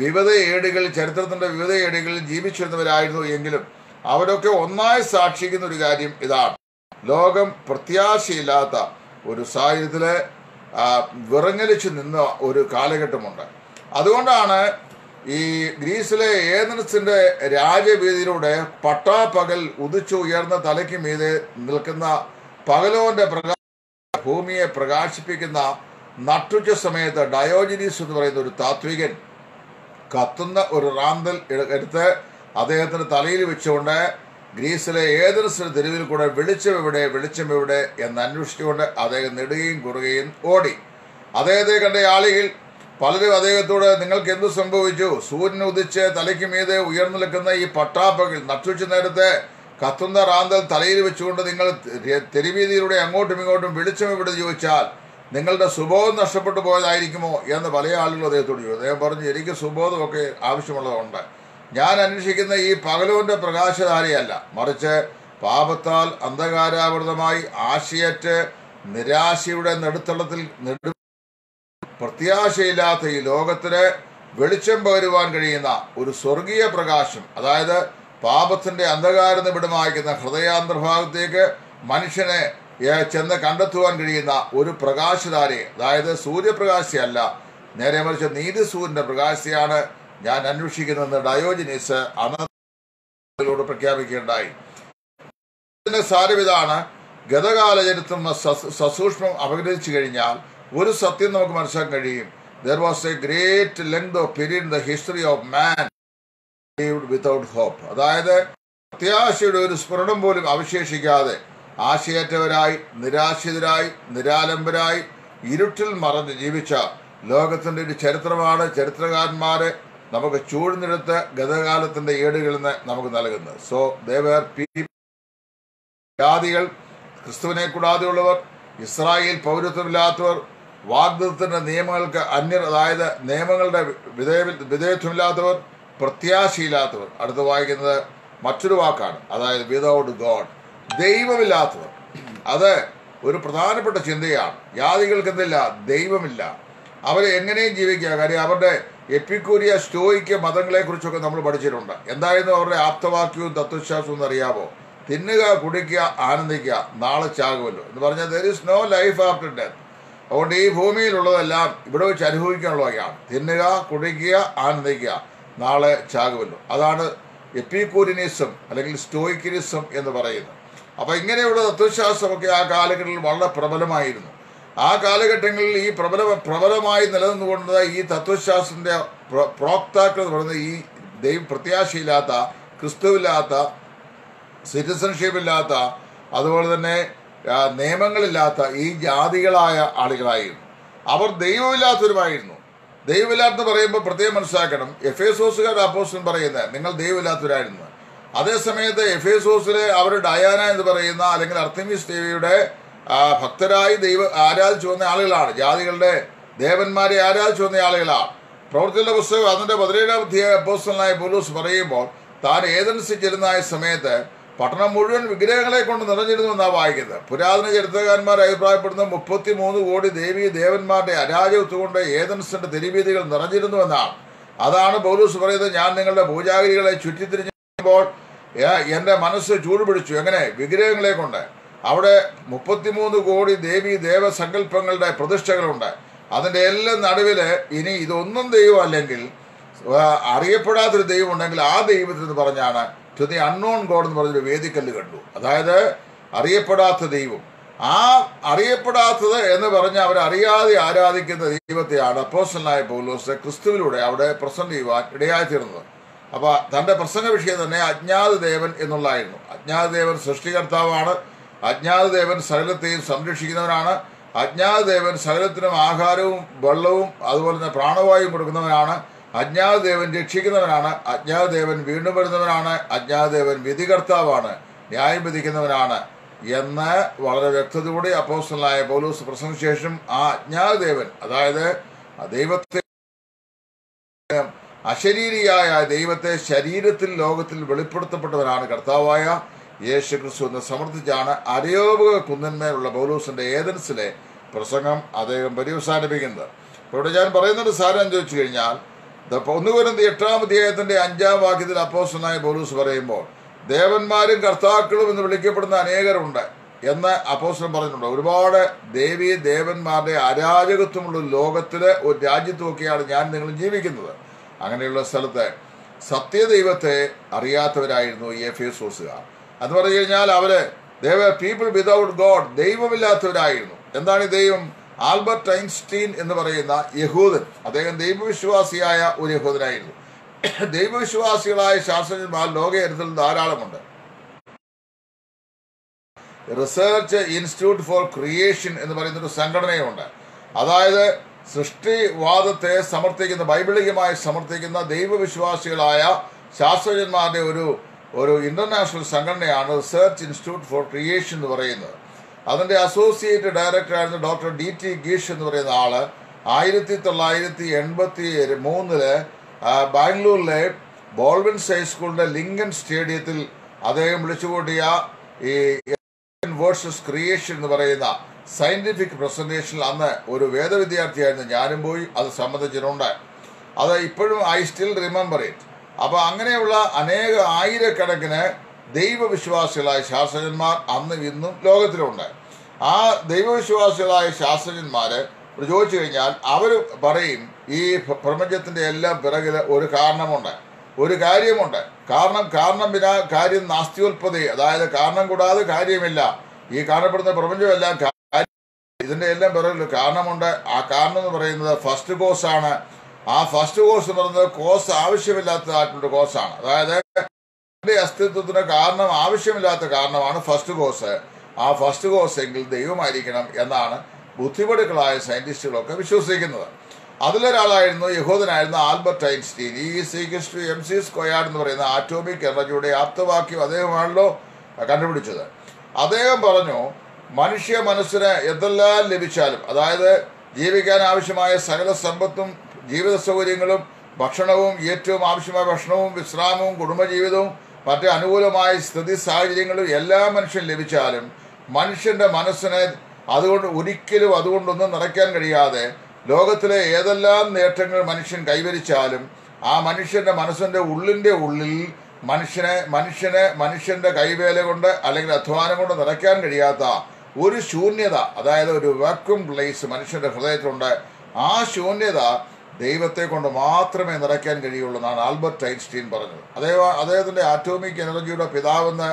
വിവിധ ഏടുകളിൽ ചരിത്രത്തിന്റെ വിവിധ ഏടുകളിൽ ജീവിച്ചിരുന്നവരായിരുന്നു എങ്കിലും അവരൊക്കെ ഒന്നായി സാക്ഷിക്കുന്ന ഒരു കാര്യം ഇതാണ്. ലോകം പ്രത്യാശയില്ലാത്ത ഒരു സാഹചര്യത്തിൽ വിറങ്ങലിച്ചു നിന്ന ഒരു കാലഘട്ടമുണ്ട്. അതുകൊണ്ടാണ് ഈ ഗ്രീസിലെ ഏതൻസിന്റെ രാജവീതിയിലൂടെ പട്ടാപ്പകൽ ഉദിച്ചു ഉയർന്ന തലയ്ക്ക് മീതെ നിൽക്കുന്ന പകലോന്റെ പ്രകാശ ഭൂമിയെ പ്രകാശിപ്പിക്കുന്ന നട്ടുച്ച സമയത്ത് ഡയോജിനീസ് എന്ന് പറയുന്ന ഒരു താത്വികൻ കത്തുന്ന ഒരു റാന്തൽ എടു- എടുത്ത് അദ്ദേഹത്തിന്റെ തലയിൽ വെച്ചുകൊണ്ട് ഗ്രീസിലെ ഏതൊരു തെരുവിൽ കൂടെ വെളിച്ചം എവിടെ വെളിച്ചം എവിടെ എന്ന് അന്വേഷിച്ചുകൊണ്ട് അദ്ദേഹം നെടുകയും കുറുകയും ഓടി. അദ്ദേഹത്തെ കണ്ട ആളുകൾ പലരും അദ്ദേഹത്തോട് നിങ്ങൾക്ക് എന്ത് സംഭവിച്ചു? സൂര്യൻ ഉദിച്ച് തലയ്ക്ക് മീതെ ഉയർന്നു നിൽക്കുന്ന ഈ പട്ടാപ്പകൾ നട്ടുച്ച നേരത്തെ കത്തുന്ന റാന്തൽ തലയിൽ വെച്ചുകൊണ്ട് നിങ്ങൾ തെരുവീതിയിലൂടെ അങ്ങോട്ടും ഇങ്ങോട്ടും വെളിച്ചം എവിടെ ചോദിച്ചാൽ നിങ്ങളുടെ സുബോധം നഷ്ടപ്പെട്ടു പോയതായിരിക്കുമോ എന്ന് പല ആളുകളും അദ്ദേഹത്തോട് ചോദിച്ചു അദ്ദേഹം പറഞ്ഞു എനിക്ക് സുബോധമൊക്കെ ആവശ്യമുള്ളതുണ്ട് ഞാൻ അന്വേഷിക്കുന്ന ഈ പകലോന്റെ പ്രകാശധാരയല്ല. മറിച്ച് പാപത്താൽ അന്ധകാരാവൃതമായി ആശയറ്റ് നിരാശയുടെ നെടുത്തളത്തിൽ നെടു പ്രത്യാശയില്ലാത്ത ഈ ലോകത്തിന് വെളിച്ചം പകരുവാൻ കഴിയുന്ന ഒരു സ്വർഗീയ പ്രകാശം അതായത് പാപത്തിന്റെ അന്ധകാര നിബിഡമായിരിക്കുന്ന ഹൃദയാന്തർഭാഗത്തേക്ക് മനുഷ്യനെ ചെന്ന് കണ്ടെത്തുവാൻ കഴിയുന്ന ഒരു പ്രകാശധാരയെ. അതായത് സൂര്യപ്രകാശിയല്ല. നേരെ മറിച്ച് നീതി സൂര്യന്റെ പ്രകാശയാണ് ഞാൻ അന്വേഷിക്കുന്നതെന്ന് ഡയോജിനീസ് അന്നോട് പ്രഖ്യാപിക്കുകയുണ്ടായി. സാരവിതാണ് ഗതകാല ചരിത്രം സസൂക്ഷ്മം അപഗ്രഹിച്ചു കഴിഞ്ഞാൽ ഒരു സത്യം നമുക്ക് മനസ്സിലാക്കാൻ കഴിയും. There was a great length of period in the history of man without hope അതായത് പ്രത്യാശയുടെ ഒരു സ്ഫുരണം പോലും അവശേഷിക്കാതെ ആശയറ്റവരായി നിരാശിതരായി നിരാലംബരായി ഇരുട്ടിൽ മറഞ്ഞ് ജീവിച്ച ലോകത്തിന്റെ ഒരു ചരിത്രമാണ് ചരിത്രകാരന്മാരെ നമുക്ക് ചൂഴ്ന്നെടുത്ത് ഗതകാലത്തിന്റെ ഏടുകളിൽ നിന്ന് നമുക്ക് നൽകുന്നത്. സോ ദേവർ ജാതികൾ ക്രിസ്തുവിനെ കൂടാതെയുള്ളവർ ഇസ്രായേൽ പൗരത്വമില്ലാത്തവർ വാഗ്ദത്തിന്റെ നിയമങ്ങൾക്ക് അന്യർ അതായത് നിയമങ്ങളുടെ വിധേയ വിധേയത്വമില്ലാത്തവർ പ്രത്യാശയില്ലാത്തവർ. അടുത്ത് വായിക്കുന്നത് മറ്റൊരു വാക്കാണ്. അതായത് വിതൗട്ട് ഗോഡ് ദൈവമില്ലാത്തവർ. അത് ഒരു പ്രധാനപ്പെട്ട ചിന്തയാണ്. ജാതികൾക്ക് എന്തില്ല ദൈവമില്ല. അവർ എങ്ങനെയും ജീവിക്കുക. കാര്യം അവരുടെ എപ്പിക്കൂരിയ സ്റ്റോയിക്ക് മതങ്ങളെ കുറിച്ചൊക്കെ നമ്മൾ പഠിച്ചിട്ടുണ്ട്. എന്തായിരുന്നു അവരുടെ ആപ്തവാക്യവും തത്വശാസ്ത്രവും എന്ന് അറിയാമോ? തിന്നുക കുടിക്കുക ആനന്ദിക്കുക നാളെ ചാകുമല്ലോ എന്ന് പറഞ്ഞാൽ there is no life after death അതുകൊണ്ട് ഈ ഭൂമിയിലുള്ളതെല്ലാം ഇവിടെ വെച്ച് അനുഭവിക്കാനുള്ളവയാണ് തിന്നുക കുടിക്കുക ആനന്ദിക്കുക. നാളെ ചാകുമല്ലോ. അതാണ് എപ്പിക്കൂരിനിസം അല്ലെങ്കിൽ സ്റ്റോയിക്കിനിസം എന്ന് പറയുന്നത്. അപ്പോൾ ഇങ്ങനെയുള്ള തത്വശാസ്ത്രമൊക്കെ ആ കാലഘട്ടത്തിൽ വളരെ പ്രബലമായിരുന്നു. ആ കാലഘട്ടങ്ങളിൽ ഈ പ്രബല പ്രബലമായി നിലനിന്നുകൊണ്ട് ഈ തത്വശാസ്ത്രത്തിന്റെ പ്ര- പ്രോക്താക്കൾ എന്ന് പറയുന്നത് ഈ ദൈവ പ്രത്യാശയില്ലാത്ത ക്രിസ്തുവില്ലാത്ത സിറ്റിസൺഷിപ്പ് ഇല്ലാത്ത അതുപോലെ തന്നെ നിയമങ്ങളില്ലാത്ത ഈ ജാതികളായ ആളുകളായിരുന്നു. അവർ ദൈവമില്ലാത്തവരുമായിരുന്നു. ദൈവമില്ലാത്തെന്ന് പറയുമ്പോൾ പ്രത്യേകം മനസ്സിലാക്കണം. എഫ് എസോസുകാർ അപ്പോസ്റ്റൻ പറയുന്നത് നിങ്ങൾ ദൈവമില്ലാത്തവരായിരുന്നു. അതേസമയത്ത് എഫ് എസോസിലെ അവർ ഡയാന എന്ന് പറയുന്ന അല്ലെങ്കിൽ അർത്തമീസ് ദേവിയുടെ ഭക്തരായി ദൈവ ആരാധിച്ചു വന്ന ആളുകളാണ്. ജാതികളുടെ ദേവന്മാരെ ആരാധിച്ചു വന്ന ആളുകളാണ്. പ്രവർത്തിയുടെ പുസ്തകം അതിന്റെ പതിനേഴാം അധ്യായ അപ്പോസ്റ്റലായ പോലൂസ് പറയുമ്പോൾ താൻ ഏതൻസിൽ ചെല്ലുന്ന സമയത്ത് പട്ടണം മുഴുവൻ വിഗ്രഹങ്ങളെ കൊണ്ട് നിറഞ്ഞിരുന്നു എന്നാണ് വായിക്കുന്നത്. പുരാതന ചരിത്രകാരന്മാർ അഭിപ്രായപ്പെടുന്ന മുപ്പത്തി മൂന്ന് കോടി ദേവീ ദേവന്മാരുടെ അരാജകത്തുകൊണ്ട് ഏതൻസിന്റെ തെരുവീതികൾ നിറഞ്ഞിരുന്നു എന്നാണ്. അതാണ് പൗലൂസ് പറയുന്നത് ഞാൻ നിങ്ങളുടെ പൂജാഗിരികളെ ചുറ്റിത്തിരിഞ്ഞപ്പോൾ എന്റെ മനസ്സ് ചൂടുപിടിച്ചു. എങ്ങനെ? വിഗ്രഹങ്ങളെ കൊണ്ട്. അവിടെ മുപ്പത്തിമൂന്ന് കോടി ദേവി ദേവസങ്കല്പങ്ങളുടെ പ്രതിഷ്ഠകളുണ്ട്. അതിന്റെ എല്ലാം നടുവിൽ ഇനി ഇതൊന്നും ദൈവം അല്ലെങ്കിൽ അറിയപ്പെടാത്തൊരു ദൈവം ഉണ്ടെങ്കിൽ ആ ദൈവത്തിൽ പറഞ്ഞാണ് ടു ദി അൺനോൺ ഗോഡ് എന്ന് പറഞ്ഞൊരു വേദിക്കല്ല് കണ്ടു. അതായത് അറിയപ്പെടാത്ത ദൈവം. ആ അറിയപ്പെടാത്തത് എന്ന് പറഞ്ഞ് അവർ അറിയാതെ ആരാധിക്കുന്ന ദൈവത്തെയാണ് അപ്പോസ്റ്റലായ പൗലോസ് ക്രിസ്തുവിലൂടെ അവിടെ പ്രസന്റ് ചെയ്യുവാൻ ഇടയായിത്തീർന്നത് അപ്പൊ തന്റെ പ്രസംഗ വിഷയം തന്നെ അജ്ഞാത ദേവൻ എന്നുള്ളതായിരുന്നു. അജ്ഞാത ദേവൻ സൃഷ്ടികർത്താവാണ്. അജ്ഞാത ദേവൻ സകലത്തെയും സംരക്ഷിക്കുന്നവനാണ്. അജ്ഞാത ദേവൻ സകലത്തിനും ആഹാരവും വെള്ളവും അതുപോലെ തന്നെ പ്രാണവായും കൊടുക്കുന്നവനാണ്. അജ്ഞാത ദേവൻ രക്ഷിക്കുന്നവനാണ് അജ്ഞാതദേവൻ വീണ്ടും വരുന്നവനാണ് അജ്ഞാതദേവൻ വിധികർത്താവാണ് ന്യായം വിധിക്കുന്നവനാണ് എന്ന് വളരെ വ്യക്തതയോടെ അപ്പോസ്റ്റലായ പൗലൂസ് പ്രസംഗ ശേഷം ആ അജ്ഞാതദേവൻ അതായത് ദൈവത്തെ അശരീരിയായ ദൈവത്തെ ശരീരത്തിൽ ലോകത്തിൽ വെളിപ്പെടുത്തപ്പെട്ടവനാണ് കർത്താവായ യേശു ക്രിസ്തു എന്ന് സമർത്ഥിച്ചാണ് അരയോപക കുന്നന്മേലുള്ള പൗലൂസിന്റെ ഏതൻസിലെ പ്രസംഗം അദ്ദേഹം പര്യവസാനിപ്പിക്കുന്നത്. ഇവിടെ ഞാൻ പറയുന്നൊരു സാരം ചോദിച്ചു കഴിഞ്ഞാൽ ഒന്ന് കുരുന്തി എട്ടാം അധ്യായത്തിന്റെ അഞ്ചാം വാക്യത്തിൽ അപ്പോസ്റ്റലായ പോലീസ് പറയുമ്പോൾ ദേവന്മാരും കർത്താക്കളും എന്ന് വിളിക്കപ്പെടുന്ന അനേകരുണ്ട് എന്ന് അപ്പോസ്റ്റലൻ പറഞ്ഞിട്ടുണ്ട്. ഒരുപാട് ദേവി ദേവന്മാരുടെ അരാജകത്വമുള്ള ലോകത്തിലെ ഒരു രാജ്യത്തുമൊക്കെയാണ് ഞാൻ നിങ്ങൾ ജീവിക്കുന്നത്. അങ്ങനെയുള്ള സ്ഥലത്ത് സത്യദൈവത്തെ അറിയാത്തവരായിരുന്നു എഫേസോസുകാർ. അത് പറഞ്ഞു കഴിഞ്ഞാൽ അവർ they were people without God ദൈവമില്ലാത്തവരായിരുന്നു. എന്താണ് ഈ ദൈവം? ആൽബർട്ട് ഐൻസ്റ്റീൻ എന്ന് പറയുന്ന യഹൂദൻ അദ്ദേഹം ദൈവവിശ്വാസിയായ ഒരു യഹൂദനായിരുന്നു. ദൈവവിശ്വാസികളായ ശാസ്ത്രജ്ഞന്മാർ ലോകചരിത്രത്തിൽ ധാരാളമുണ്ട്. റിസർച്ച് ഇൻസ്റ്റിറ്റ്യൂട്ട് ഫോർ ക്രിയേഷൻ എന്ന് പറയുന്ന ഒരു സംഘടനയുണ്ട് അതായത് സൃഷ്ടിവാദത്തെ സമർത്ഥിക്കുന്ന ബൈബിളികമായി സമർത്ഥിക്കുന്ന ദൈവവിശ്വാസികളായ ശാസ്ത്രജ്ഞന്മാരുടെ ഒരു ഒരു ഇന്റർനാഷണൽ സംഘടനയാണ് റിസർച്ച് ഇൻസ്റ്റിറ്റ്യൂട്ട് ഫോർ ക്രിയേഷൻ എന്ന് പറയുന്നത്. അതിന്റെ അസോസിയേറ്റ് ഡയറക്ടറായിരുന്ന ഡോക്ടർ ഡി ടി ഗീഷ് എന്ന് പറയുന്ന ആൾ ആയിരത്തി തൊള്ളായിരത്തി എൺപത്തി മൂന്നിൽ ബാംഗ്ലൂരിലെ ബോൾവിൻസ് ഹൈസ്കൂളിന്റെ ലിങ്കൻ സ്റ്റേഡിയത്തിൽ അദ്ദേഹം വിളിച്ചുകൂട്ടിയ ഈ വേഴ്സസ് ക്രിയേഷൻ എന്ന് പറയുന്ന സയന്റിഫിക് പ്രസന്റേഷനിൽ അന്ന് ഒരു വേദ വിദ്യാർത്ഥിയായിരുന്നു ഞാനും പോയി അത് സംബന്ധിച്ചിട്ടുണ്ട്. അത് ഇപ്പോഴും ഐ സ്റ്റിൽ റിമെമ്പർ ഇറ്റ് അപ്പൊ അങ്ങനെയുള്ള അനേക ആയിരക്കണക്കിന് ദൈവവിശ്വാസികളായ ശാസ്ത്രജ്ഞന്മാർ അന്നും ഇന്നും ലോകത്തിലുണ്ട് ആ ദൈവവിശ്വാസികളായ ശാസ്ത്രജ്ഞന്മാര് ചോദിച്ചു കഴിഞ്ഞാൽ അവർ പറയും ഈ പ്രപഞ്ചത്തിന്റെ എല്ലാം പിറകിൽ ഒരു കാരണമുണ്ട് ഒരു കാര്യമുണ്ട്. കാരണം കാരണം വിനാ കാര്യം നാസ്തിയോൽപതി അതായത് കാരണം കൂടാതെ കാര്യമില്ല. ഈ കാണപ്പെടുന്ന പ്രപഞ്ചമെല്ലാം ഇതിന്റെ എല്ലാം പിറകിൽ കാരണമുണ്ട്. ആ കാരണം എന്ന് പറയുന്നത് ഫസ്റ്റ് കോഴ്സാണ് ആ ഫസ്റ്റ് കോഴ്സ് എന്ന് പറയുന്നത് കോഴ്സ് ആവശ്യമില്ലാത്തതായിട്ടുള്ള കോഴ്സാണ് അതായത് എന്റെ അസ്തിത്വത്തിന് കാരണം ആവശ്യമില്ലാത്ത കാരണമാണ് ഫസ്റ്റ് കോസ് ആ ഫസ്റ്റ് കോസ് എങ്കിൽ ദൈവമായിരിക്കണം എന്നാണ് ബുദ്ധിപടുക്കളായ സയന്റിസ്റ്റുകളൊക്കെ വിശ്വസിക്കുന്നത്. അതിലൊരാളായിരുന്നു യഹോദനായിരുന്നു ആൽബർട്ട് ഐൻസ്റ്റീൻ. ഈ സീക്വസ് ടു എം സി സ്ക്വയർ എന്ന് പറയുന്ന ആറ്റോമിക് എനർജിയുടെ ആപ്തവാക്യം അദ്ദേഹമാണല്ലോ കണ്ടുപിടിച്ചത്. അദ്ദേഹം പറഞ്ഞു മനുഷ്യ മനസ്സിന് എന്തെല്ലാം ലഭിച്ചാലും അതായത് ജീവിക്കാൻ ആവശ്യമായ സകല സമ്പത്തും ജീവിത സൗകര്യങ്ങളും ഭക്ഷണവും ഏറ്റവും ആവശ്യമായ ഭക്ഷണവും വിശ്രാമവും കുടുംബജീവിതവും മറ്റ് അനുകൂലമായ സ്ഥിതി സാഹചര്യങ്ങളും എല്ലാ മനുഷ്യനും ലഭിച്ചാലും മനുഷ്യന്റെ മനസ്സിനെ അതുകൊണ്ട് ഒരിക്കലും അതുകൊണ്ടൊന്നും നിറയ്ക്കാൻ കഴിയാതെ ലോകത്തിലെ ഏതെല്ലാം നേട്ടങ്ങൾ മനുഷ്യൻ കൈവരിച്ചാലും ആ മനുഷ്യന്റെ മനസ്സിന്റെ ഉള്ളിന്റെ ഉള്ളിൽ മനുഷ്യനെ മനുഷ്യനെ മനുഷ്യന്റെ കൈവേല കൊണ്ട് അല്ലെങ്കിൽ അധ്വാനം കൊണ്ട് നിറയ്ക്കാൻ കഴിയാത്ത ഒരു ശൂന്യത അതായത് ഒരു വാക്വം പ്ലേസ് മനുഷ്യന്റെ ഹൃദയത്തിലുണ്ട്. ആ ശൂന്യത ദൈവത്തെ കൊണ്ട് മാത്രമേ നിറയ്ക്കാൻ കഴിയുള്ളൂ എന്നാണ് ആൽബർട്ട് ഐൻസ്റ്റീൻ പറഞ്ഞത്. അദ്ദേഹം അദ്ദേഹത്തിന്റെ ആറ്റോമിക് എനർജിയുടെ പിതാവെന്ന്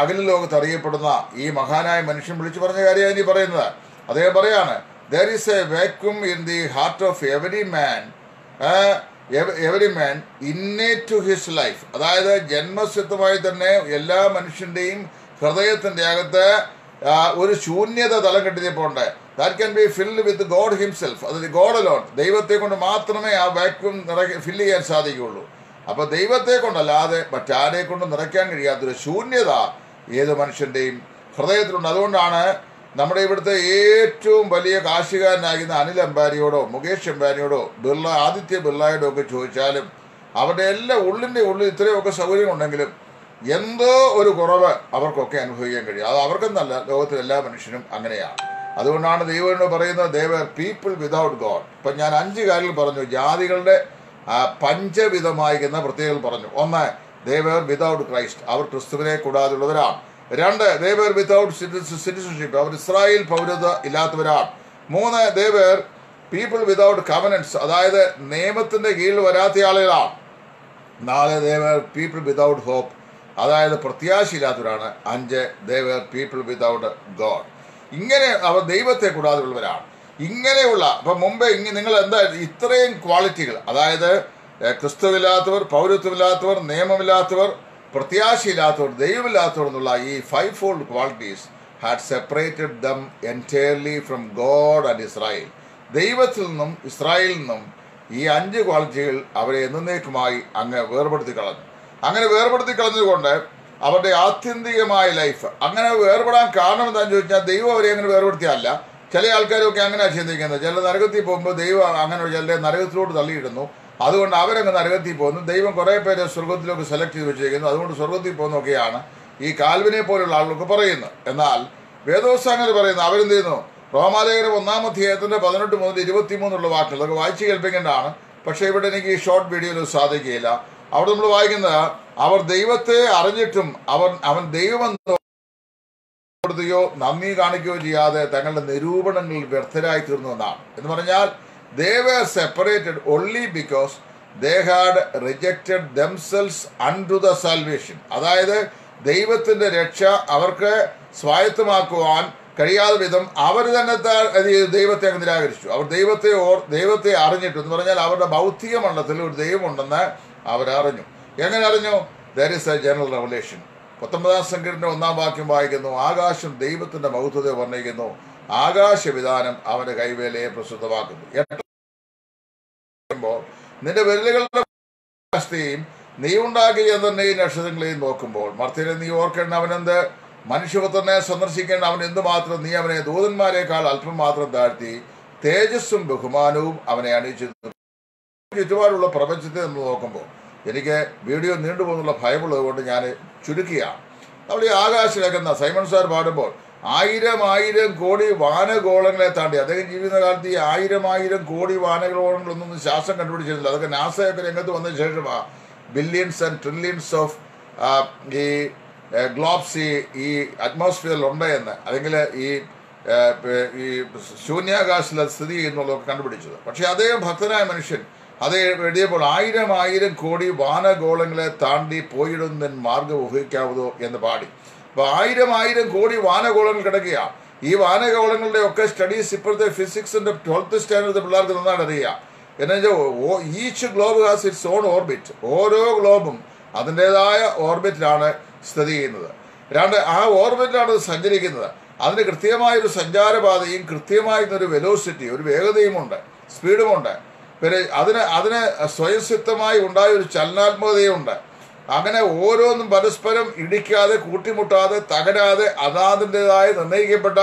അഖില ലോകത്ത് അറിയപ്പെടുന്ന ഈ മഹാനായ മനുഷ്യൻ വിളിച്ചു പറഞ്ഞ കാര്യമാണ് ഇനി പറയുന്നത്. അദ്ദേഹം പറയാണ് there is a vacuum in the heart of every man every man innate to his life അതായത് ജന്മസിദ്ധമായി തന്നെ എല്ലാ മനുഷ്യന്റെയും ഹൃദയത്തിന്റെ അകത്ത് ഒരു ശൂന്യത തലം കെട്ടിയപ്പോണ്ട് that can be filled with God himself അതായത് ഗോഡ് അലോൺ ദൈവത്തെ കൊണ്ട് മാത്രമേ ആ വാക്യൂം നിറയ്ക്ക് ഫില്ല് ചെയ്യാൻ സാധിക്കുകയുള്ളൂ. അപ്പൊ ദൈവത്തെ കൊണ്ടല്ലാതെ മറ്റാരെ കൊണ്ടും നിറയ്ക്കാൻ കഴിയാത്തൊരു ശൂന്യത ഏത് മനുഷ്യന്റെയും ഹൃദയത്തിലുണ്ട്. അതുകൊണ്ടാണ് നമ്മുടെ ഇവിടുത്തെ ഏറ്റവും വലിയ കാർഷികാരനാകുന്ന അനിൽ അംബാനിയോടോ മുകേഷ് അംബാനിയോടോ ബിർള ആദിത്യ ബിർളയോടോ ഒക്കെ ചോദിച്ചാലും അവരുടെ എല്ലാ ഉള്ളിന്റെ ഉള്ളിൽ ഇത്രയൊക്കെ സൗകര്യം ഉണ്ടെങ്കിലും എന്തോ ഒരു കുറവ് അവർക്കൊക്കെ അനുഭവിക്കാൻ കഴിയും. അത് അവർക്കെന്നല്ല ലോകത്തിലെല്ലാ മനുഷ്യനും അങ്ങനെയാണ്. അതുകൊണ്ടാണ് ദൈവം പറയുന്നത് ദേവർ പീപ്പിൾ വിതൗട്ട് ഗോഡ് ഇപ്പൊ ഞാൻ അഞ്ച് കാര്യങ്ങൾ പറഞ്ഞു. ജാതികളുടെ പഞ്ചവിധമായിരിക്കുന്ന പ്രത്യേകത പറഞ്ഞു. ഒന്ന് ദേവർ വിതൗട്ട് ക്രൈസ്റ്റ് അവർ ക്രിസ്തുവിനെ കൂടാതെയുള്ളവരാണ്. രണ്ട് ദേവർ വിതൗട്ട് സിറ്റിസൺഷിപ്പ് അവർ ഇസ്രായേൽ പൗരത ഇല്ലാത്തവരാണ്. മൂന്ന് ദേവർ പീപ്പിൾ വിതൗട്ട് കവനൻസ് അതായത് നിയമത്തിന്റെ കീഴിൽ വരാത്ത ആളുകളാണ്. നാല് ദേവർ പീപ്പിൾ വിതൗട്ട് ഹോപ്പ് അതായത് പ്രത്യാശയില്ലാത്തവരാണ്. അഞ്ച് ദേവർ പീപ്പിൾ വിതൗട്ട് ഗോഡ് ഇങ്ങനെ അവർ ദൈവത്തെ കൂടാതെ ഉള്ളവരാണ് ഇങ്ങനെയുള്ള അപ്പൊ മുമ്പേ ഇങ്ങനെ നിങ്ങൾ എന്താ ഇത്രയും ക്വാളിറ്റികൾ അതായത് ക്രിസ്തുവില്ലാത്തവർ പൗരത്വമില്ലാത്തവർ നിയമമില്ലാത്തവർ പ്രത്യാശയില്ലാത്തവർ ദൈവമില്ലാത്തവർ എന്നുള്ള ഈ five fold qualities had separated them entirely from God and Israel ദൈവത്തിൽ നിന്നും ഇസ്രായേലിൽ നിന്നും ഈ അഞ്ച് ക്വാളിറ്റികൾ അവരെ എന്നേക്കുമായി അങ്ങ് വേർപെടുത്തി കളഞ്ഞു അങ്ങനെ വേർപെടുത്തി കളഞ്ഞതുകൊണ്ട് അവരുടെ ആത്യന്തികമായ ലൈഫ്. അങ്ങനെ വേർപെടാൻ കാരണം എന്താണെന്ന് ചോദിച്ചാൽ ദൈവം അവരെ അങ്ങനെ വേർപെടുത്തിയല്ല ചില ആൾക്കാരൊക്കെ അങ്ങനെ ചിന്തിക്കുന്നത്. ചില നരകത്തിൽ പോകുമ്പോൾ ദൈവം അങ്ങനെ ചില നരകത്തിലോട്ട് തള്ളിയിടുന്നു. അതുകൊണ്ട് അവരങ്ങ് നരകത്തിൽ പോകുന്നു. ദൈവം കുറേ പേരെ സ്വർഗത്തിലൊക്കെ സെലക്ട് ചെയ്ത് വെച്ചിരിക്കുന്നു. അതുകൊണ്ട് സ്വർഗത്തിൽ പോകുന്നൊക്കെയാണ് ഈ കാൽവിനെ പോലുള്ള ആളുകൾക്ക് പറയുന്നത്. എന്നാൽ വേദോത്സാഹങ്ങൾ പറയുന്നു അവരെന്ത് ചെയ്യുന്നു? റോമാലേഖനം ഒന്നാം അധ്യായത്തിന്റെ പതിനെട്ട് മുതൽ ഇരുപത്തിമൂന്നുള്ള വാക്കുകൾ അതൊക്കെ വായിച്ച് കേൾപ്പിക്കേണ്ടതാണ്. പക്ഷേ ഇവിടെ എനിക്ക് ഈ ഷോർട്ട് വീഡിയോയിൽ സാധിക്കുകയില്ല. അവിടെ നമ്മൾ വായിക്കുന്നത് അവർ ദൈവത്തെ അറിഞ്ഞിട്ടും അവൻ അവൻ ദൈവം നന്ദി കാണിക്കുകയോ ചെയ്യാതെ തങ്ങളുടെ നിരൂപണങ്ങളിൽ വ്യർത്ഥരായി തീർന്നു എന്നാണ്. എന്ന് പറഞ്ഞാൽ they were separated only because they had rejected themselves unto the salvation അതായത് ദൈവത്തിന്റെ രക്ഷ അവർക്ക് സ്വായത്തമാക്കുവാൻ കഴിയാതെ വിധം അവർ തന്നെ ദൈവത്തെ അങ്ങ് നിരാകരിച്ചു. അവർ ദൈവത്തെ ഓർ ദൈവത്തെ അറിഞ്ഞിട്ടു. എന്ന് പറഞ്ഞാൽ അവരുടെ ഭൗതിക മണ്ഡലത്തിൽ ഒരു ദൈവമുണ്ടെന്ന് അവരറിഞ്ഞു എങ്ങനെ അറിഞ്ഞു? There is a general revelation പത്തൊമ്പതാം സംഘടന ഒന്നാം വാക്യം വായിക്കുന്നു. ആകാശം ദൈവത്തിന്റെ മഹത്വത്തെ വർണിക്കുന്നു. ആകാശവിധാനം അവന്റെ കൈവേലയെ പ്രസിദ്ധമാക്കുന്നു എട്ടുമ്പോൾ നിന്റെ വിരലുകളുടെ അവസ്ഥയും നീ ഉണ്ടാക്കിയ ഈ നക്ഷത്രങ്ങളെയും നോക്കുമ്പോൾ മർത്തിനെ നീ ഓർക്കേണ്ട അവനെന്ത്? മനുഷ്യപുത്രനെ സന്ദർശിക്കേണ്ട അവൻ എന്തുമാത്രം? നീ അവനെ ദൂതന്മാരെക്കാൾ അല്പം മാത്രം താഴ്ത്തി തേജസ്സും ബഹുമാനവും അവനെ അണിയിച്ചു ചുറ്റുപാടുള്ള പ്രപഞ്ചത്തെ നമ്മൾ നോക്കുമ്പോൾ എനിക്ക് വീഡിയോ നീണ്ടുപോകുന്നുള്ള ഭയമുള്ളത് കൊണ്ട് ഞാൻ ചുരുക്കിയാണ്. നമ്മൾ ഈ ആകാശിലേക്കുന്ന സൈമൺ സാർ പാടുമ്പോൾ ആയിരം ആയിരം കോടി വാനഗോളങ്ങളെ താണ്ടി അദ്ദേഹം ജീവിക്കുന്ന കാലത്ത് ഈ ആയിരം ആയിരം കോടി വാനഗോളങ്ങളൊന്നും ശാസ്ത്രം കണ്ടുപിടിച്ചിരുന്നില്ല. അതൊക്കെ നാസയൊക്കെ രംഗത്ത് വന്നതിന് ശേഷമാണ് ബില്യൺസ് ആൻഡ് ട്രില്യൺസ് ഓഫ് ഈ ഗ്ലോബ്സ് ഈ ഈ അറ്റ്മോസ്ഫിയറിൽ ഉണ്ട് എന്ന്. അല്ലെങ്കിൽ ഈ ഈ ശൂന്യാകാശത്തിൽ സ്ഥിതി ചെയ്യുന്നുള്ളതൊക്കെ കണ്ടുപിടിച്ചത്. പക്ഷേ അദ്ദേഹം ഭക്തനായ മനുഷ്യൻ അത് എഴുതിയപ്പോൾ ആയിരം ആയിരം കോടി വാനഗോളങ്ങളെ താണ്ടി പോയിടുന്നതിൻ മാർഗം ഊഹിക്കാവതോ എന്ന് പാടി. അപ്പൊ ആയിരം ആയിരം കോടി വാനഗോളങ്ങൾ കിടക്കുകയാണ് ഈ വാനഗോളങ്ങളുടെ ഒക്കെ സ്റ്റഡീസ് ഇപ്പോഴത്തെ ഫിസിക്സിന്റെ ട്വൽത്ത് സ്റ്റാൻഡേർഡ് പിള്ളേർക്ക് നന്നായിട്ട് അറിയാം. എന്നുവെച്ചാൽ each globe has its own orbit ഓരോ ഗ്ലോബും അതിന്റെതായ ഓർബിറ്റിലാണ് സ്ഥിതി ചെയ്യുന്നത്. രണ്ട് ആ ഓർബിറ്റിലാണ് അത് സഞ്ചരിക്കുന്നത്. അതിന് കൃത്യമായ ഒരു സഞ്ചാരപാതയും കൃത്യമായിരുന്നൊരു വെലോസിറ്റി ഒരു വേഗതയുമുണ്ട് സ്പീഡുമുണ്ട് പിന്നെ അതിന് അതിന് സ്വയംസിദ്ധമായി ഉണ്ടായ ഒരു ചലനാത്മകതയുണ്ട് അങ്ങനെ ഓരോന്നും പരസ്പരം ഇടിക്കാതെ കൂട്ടിമുട്ടാതെ തകരാതെ അതാതിന്റെതായി നിർണയിക്കപ്പെട്ട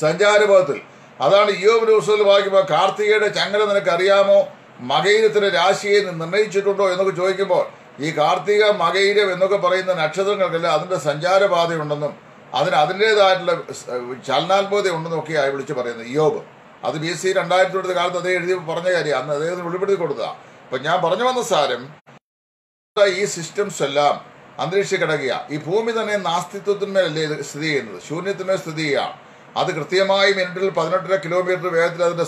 സഞ്ചാരപഥത്തിൽ അതാണ് യോബ് ന്യൂസിൽ വായിക്കുമ്പോൾ കാർത്തികയുടെ ചങ്ങല നിനക്കറിയാമോ? അറിയാമോ മകയിരത്തിന്റെ രാശിയെ നിർണയിച്ചിട്ടുണ്ടോ എന്നൊക്കെ ചോദിക്കുമ്പോൾ ഈ കാർത്തിക മകയിരം എന്നൊക്കെ പറയുന്ന നക്ഷത്രങ്ങൾക്കല്ല അതിന്റെ സഞ്ചാരപാതയുണ്ടെന്നും അതിന് അതിന്റെതായിട്ടുള്ള ചലനാത്മകത ഉണ്ടെന്നും ഒക്കെയായി വിളിച്ച് പറയുന്നത് യോബ്. അത് ബി സി രണ്ടായിരത്തി എടുത്ത കാലത്ത് അദ്ദേഹം എഴുതി പറഞ്ഞ കാര്യം അന്ന് അദ്ദേഹത്തിന് വെളിപ്പെടുത്തി കൊടുത്തത്. അപ്പൊ ഞാൻ പറഞ്ഞു വന്ന സാരം ഈ സിസ്റ്റംസ് എല്ലാം അന്തരീക്ഷ കിടക്കുക ഈ ഭൂമി തന്നെ നാസ്തിത്വത്തിന്മേലല്ലേ ഇത് സ്ഥിതി ചെയ്യുന്നത്? ശൂന്യത്തിന്മേൽ സ്ഥിതി ചെയ്യുകയാണ് അത് കൃത്യമായി മിനിറ്റിൽ പതിനെട്ടര കിലോമീറ്റർ വേഗത്തിൽ അതിന്റെ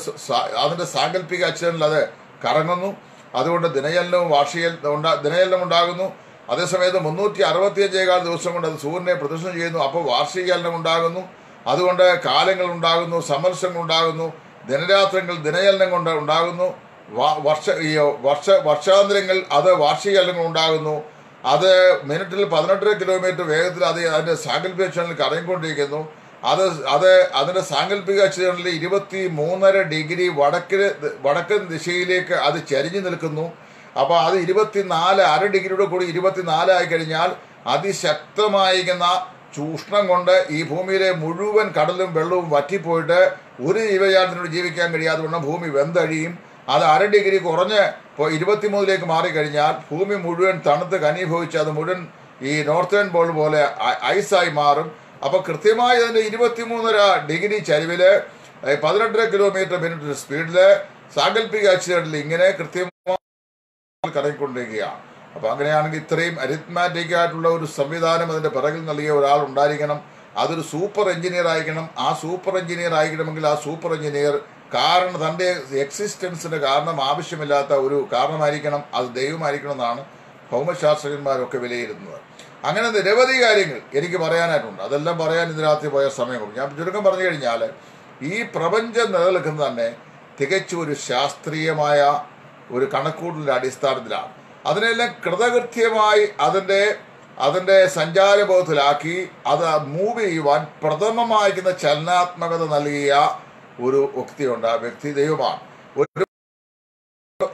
അതിന്റെ സാങ്കല്പിക അച്ഛനിൽ അത് കറങ്ങുന്നു. അതുകൊണ്ട് ദിനചലനവും വാർഷിക ദിനചലനം ഉണ്ടാകുന്നു. അതേസമയത്ത് മുന്നൂറ്റി അറുപത്തിയഞ്ചേകാൽ ദിവസം കൊണ്ട് അത് സൂര്യനെ പ്രദർശനം ചെയ്യുന്നു. അപ്പോൾ വാർഷികചലനം ഉണ്ടാകുന്നു. അതുകൊണ്ട് കാലങ്ങൾ ഉണ്ടാകുന്നു സമർശങ്ങൾ ഉണ്ടാകുന്നു. ദിനരാത്രങ്ങൾ ദിനചലനം കൊണ്ട് ഉണ്ടാകുന്നു. വർഷ വർഷ വർഷാന്തരങ്ങൾ അത് വാർഷിക ചലനങ്ങൾ ഉണ്ടാകുന്നു. അത് മിനിറ്റിൽ പതിനെട്ടര കിലോമീറ്റർ വേഗത്തിൽ അത് അതിന്റെ സാങ്കല്പിക അക്ഷരങ്ങളിൽ കറങ്ങിക്കൊണ്ടിരിക്കുന്നു. അത് അത് അതിന്റെ സാങ്കല്പിക അക്ഷരങ്ങളിൽ ഇരുപത്തി മൂന്നര ഡിഗ്രി വടക്ക് വടക്കൻ ദിശയിലേക്ക് അത് ചരിഞ്ഞു നിൽക്കുന്നു. അപ്പോൾ അത് ഇരുപത്തിനാല് അര ഡിഗ്രിയുടെ കൂടി ഇരുപത്തിനാല് ആയി കഴിഞ്ഞാൽ അതിശക്തമായിരിക്കുന്ന ചൂഷണം കൊണ്ട് ഈ ഭൂമിയിലെ മുഴുവൻ കടലും വെള്ളവും വറ്റിപ്പോയിട്ട് ഒരു ജീവജാലത്തിനോട് ജീവിക്കാൻ കഴിയാതെ വണ്ണം ഭൂമി വെന്തഴിയും. അത് അര ഡിഗ്രി കുറഞ്ഞ് ഇപ്പോൾ ഇരുപത്തിമൂന്നിലേക്ക് മാറിക്കഴിഞ്ഞാൽ ഭൂമി മുഴുവൻ തണുത്ത് കനീഭവിച്ച് അത് മുഴുവൻ ഈ നോർത്തേൺ ബോൾ പോലെ ഐസായി മാറും. അപ്പോൾ കൃത്യമായി അതിന്റെ ഇരുപത്തിമൂന്നര ഡിഗ്രി ചരിവിൽ ഏഹ്, പതിനെട്ടര കിലോമീറ്റർ മിനിറ്റ് സ്പീഡിൽ സാങ്കല്പിക ആക്സിഡന്റിൽ ഇങ്ങനെ കൃത്യമായി കറങ്ങിക്കൊണ്ടിരിക്കുകയാണ്. അപ്പൊ അങ്ങനെയാണെങ്കിൽ ഇത്രയും അരിത്മാറ്റിക് ആയിട്ടുള്ള ഒരു സംവിധാനം അതിന്റെ പിറകിൽ നൽകിയ ഒരാൾ ഉണ്ടായിരിക്കണം. അതൊരു സൂപ്പർ എഞ്ചിനീയർ ആയിരിക്കണം. ആ സൂപ്പർ എഞ്ചിനീയർ ആയിരിക്കണമെങ്കിൽ ആ സൂപ്പർ എഞ്ചിനീയർ കാരണം തന്റെ എക്സിസ്റ്റൻസിന് കാരണം ആവശ്യമില്ലാത്ത ഒരു കാരണമായിരിക്കണം. അത് ദൈവമായിരിക്കണം എന്നാണ് ഭൗമശാസ്ത്രജ്ഞന്മാരൊക്കെ വിലയിരുത്തുന്നത്. അങ്ങനെ നിരവധി കാര്യങ്ങൾ എനിക്ക് പറയാനായിട്ടുണ്ട്. അതെല്ലാം പറയാൻ ഇതിനകത്ത് പോയ സമയം ഞാൻ ചുരുക്കം പറഞ്ഞു കഴിഞ്ഞാൽ ഈ പ്രപഞ്ചം നിലനിൽക്കുന്നത് തന്നെ തികച്ചും ഒരു ശാസ്ത്രീയമായ ഒരു കണക്കൂട്ടലിന്റെ അടിസ്ഥാനത്തിലാണ്. അതിനെല്ലാം കൃതകൃത്യമായി അതിന്റെ അതിന്റെ സഞ്ചാരബോധത്തിലാക്കി അത് മൂവ് ചെയ്യുവാൻ പ്രഥമമായിരിക്കുന്ന ചലനാത്മകത നൽകിയ ഒരു വ്യക്തിയുണ്ട്. ആ വ്യക്തി ദൈവമാണ്. ഒരു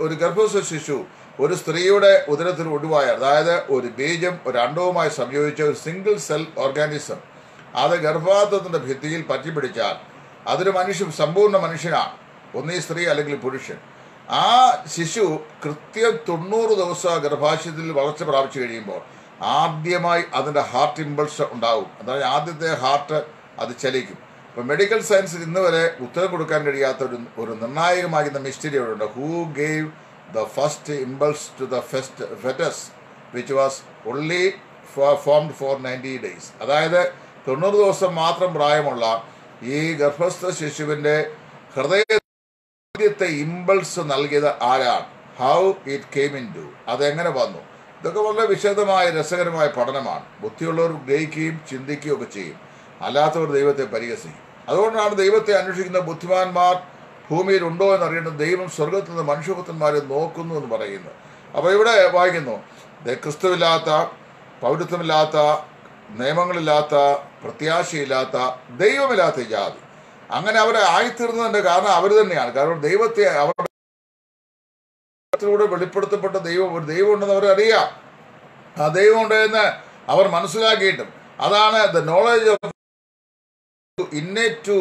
ഒരു ഗർഭസ്ഥ ശിശു ഒരു സ്ത്രീയുടെ ഉദരത്തിൽ ഒഴിവായ അതായത് ഒരു ബീജം ഒരു അണ്ടവുമായി സംയോജിച്ച ഒരു സിംഗിൾ സെൽ ഓർഗാനിസം അത് ഗർഭാധാനത്തിന്റെ ഭിത്തിയിൽ പറ്റിപ്പിടിച്ചാൽ അതൊരു മനുഷ്യൻ സമ്പൂർണ മനുഷ്യനാണ്. ഒന്നീ സ്ത്രീ അല്ലെങ്കിൽ പുരുഷൻ. ആ ശിശു കൃത്യം തൊണ്ണൂറ് ദിവസം ഗർഭാശയത്തിൽ വളർച്ച പ്രാപിച്ചു കഴിയുമ്പോൾ ആദ്യമായി അതിന്റെ ഹാർട്ട് ഇമ്പൾസ് ഉണ്ടാവും. അതായത് ആദ്യത്തെ ഹാർട്ട് അത് ചലിക്കും. അപ്പോൾ മെഡിക്കൽ സയൻസിൽ ഇന്ന് വരെ ഉത്തരം കൊടുക്കാൻ കഴിയാത്ത ഒരു ഒരു നിർണായകമാകുന്ന മിസ്റ്ററി അവിടെ ഉണ്ട്. Who gave the first impulse to the first fetus which was only formed for ninety days അതായത് തൊണ്ണൂറ് ദിവസം മാത്രം പ്രായമുള്ള ഈ ഗർഭസ്ഥ ശിശുവിന്റെ ഹൃദയ ആദ്യത്തെ ഇമ്പൾസ് നൽകിയത് ആരാണ്? How it came into അതെങ്ങനെ വന്നു? ഇതൊക്കെ വളരെ വിശദമായ രസകരമായ പഠനമാണ്. ബുദ്ധിയുള്ളവർ ഗ്രഹിക്കുകയും ചിന്തിക്കുകയും ഒക്കെ ചെയ്യും. അല്ലാത്തവർ ദൈവത്തെ പരിഹസിക്കും. അതുകൊണ്ടാണ് ദൈവത്തെ അന്വേഷിക്കുന്ന ബുദ്ധിമാന്മാർ ഭൂമിയിൽ ഉണ്ടോ എന്ന് അറിയേണ്ടത് ദൈവം സ്വർഗത്തിൽ നിന്ന് മനുഷ്യപുത്രന്മാരെ നോക്കുന്നു എന്ന് പറയുന്നു. അപ്പോൾ ഇവിടെ വായിക്കുന്നു ക്രിസ്തുവില്ലാത്ത പൗരത്വമില്ലാത്ത നിയമങ്ങളില്ലാത്ത പ്രത്യാശയില്ലാത്ത ദൈവമില്ലാത്ത ജാതി. അങ്ങനെ അവരെ ആയിത്തീർന്നതിന്റെ കാരണം അവർ തന്നെയാണ്. കാരണം ദൈവത്തെ അവരുടെ വെളിപ്പെടുത്തപ്പെട്ട ദൈവം ഒരു ദൈവം ഉണ്ടെന്ന് അവർ അറിയാം. ആ ദൈവം ഉണ്ടെന്ന് അവർ മനസ്സിലാക്കിയിട്ടും. അതാണ് the knowledge of innate to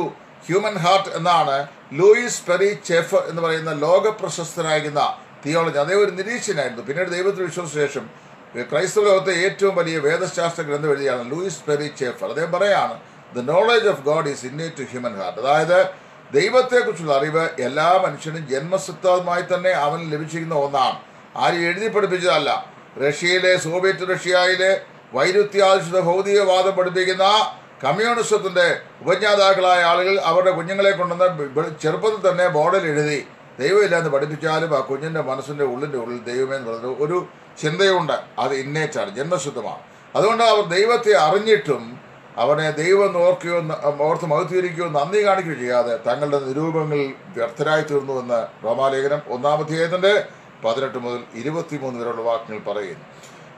human heart എന്നാണ് ലൂയിസ് പെറി ചെഫ് എന്ന് പറയുന്ന ലോക പ്രശസ്തനായിരുന്ന തിയോളജി. അതേ ഒരു നിരീക്ഷനായിരുന്നു പിന്നീട് ദൈവത്തിൽ വിശ്വസിച്ച ശേഷം ക്രൈസ്തവ ലോകത്തെ ഏറ്റവും വലിയ വേദശാസ്ത്ര ഗ്രന്ഥം എഴുതിയാണ് ലൂയിസ് പെറി ചെഫർ അദ്ദേഹം പറയാണ് the knowledge of God is innate to human heart അതായത് ദൈവത്തെക്കുറിച്ചുള്ള അറിവ് എല്ലാ മനുഷ്യനും ജന്മസിദ്ധമായി തന്നെ അവന് ലഭിച്ചിരിക്കുന്ന ഒന്നാണ്. ആരും എഴുതി പഠിപ്പിച്ചതല്ല. റഷ്യയിലെ സോവിയറ്റ് റഷ്യയിലെ വൈരുദ്ധ്യാധിഷ്ഠിത ഭൗതികവാദം പഠിപ്പിക്കുന്ന കമ്മ്യൂണിസത്തിന്റെ ഉപജ്ഞാതാക്കളായ ആളുകൾ അവരുടെ കുഞ്ഞുങ്ങളെ കൊണ്ടുവന്ന് ചെറുപ്പത്തിൽ തന്നെ ബോർഡിൽ എഴുതി ദൈവമില്ലാന്ന് പഠിപ്പിച്ചാലും ആ കുഞ്ഞിന്റെ മനസ്സിന്റെ ഉള്ളിന്റെ ഉള്ളിൽ ദൈവമേ എന്ന് പറഞ്ഞ ഒരു ചിന്തയുണ്ട്. അത് ഇന്നേറ്റാണ് ജന്മശുദ്ധമാണ് അതുകൊണ്ട് അവർ ദൈവത്തെ അറിഞ്ഞിട്ടും അവനെ ദൈവം ഓർക്കുകയോ ഓർത്ത് മഹത്വീകരിക്കുകയോ നന്ദി കാണിക്കുകയോ ചെയ്യാതെ തങ്ങളുടെ നിരൂപങ്ങളിൽ വ്യർത്ഥരായി തീർന്നുവെന്ന് റോമാലേഖനം ഒന്നാമധ്യായത്തിന്റെ പതിനെട്ട് മുതൽ ഇരുപത്തിമൂന്ന് വരെയുള്ള വാക്യങ്ങൾ പറയുന്നു.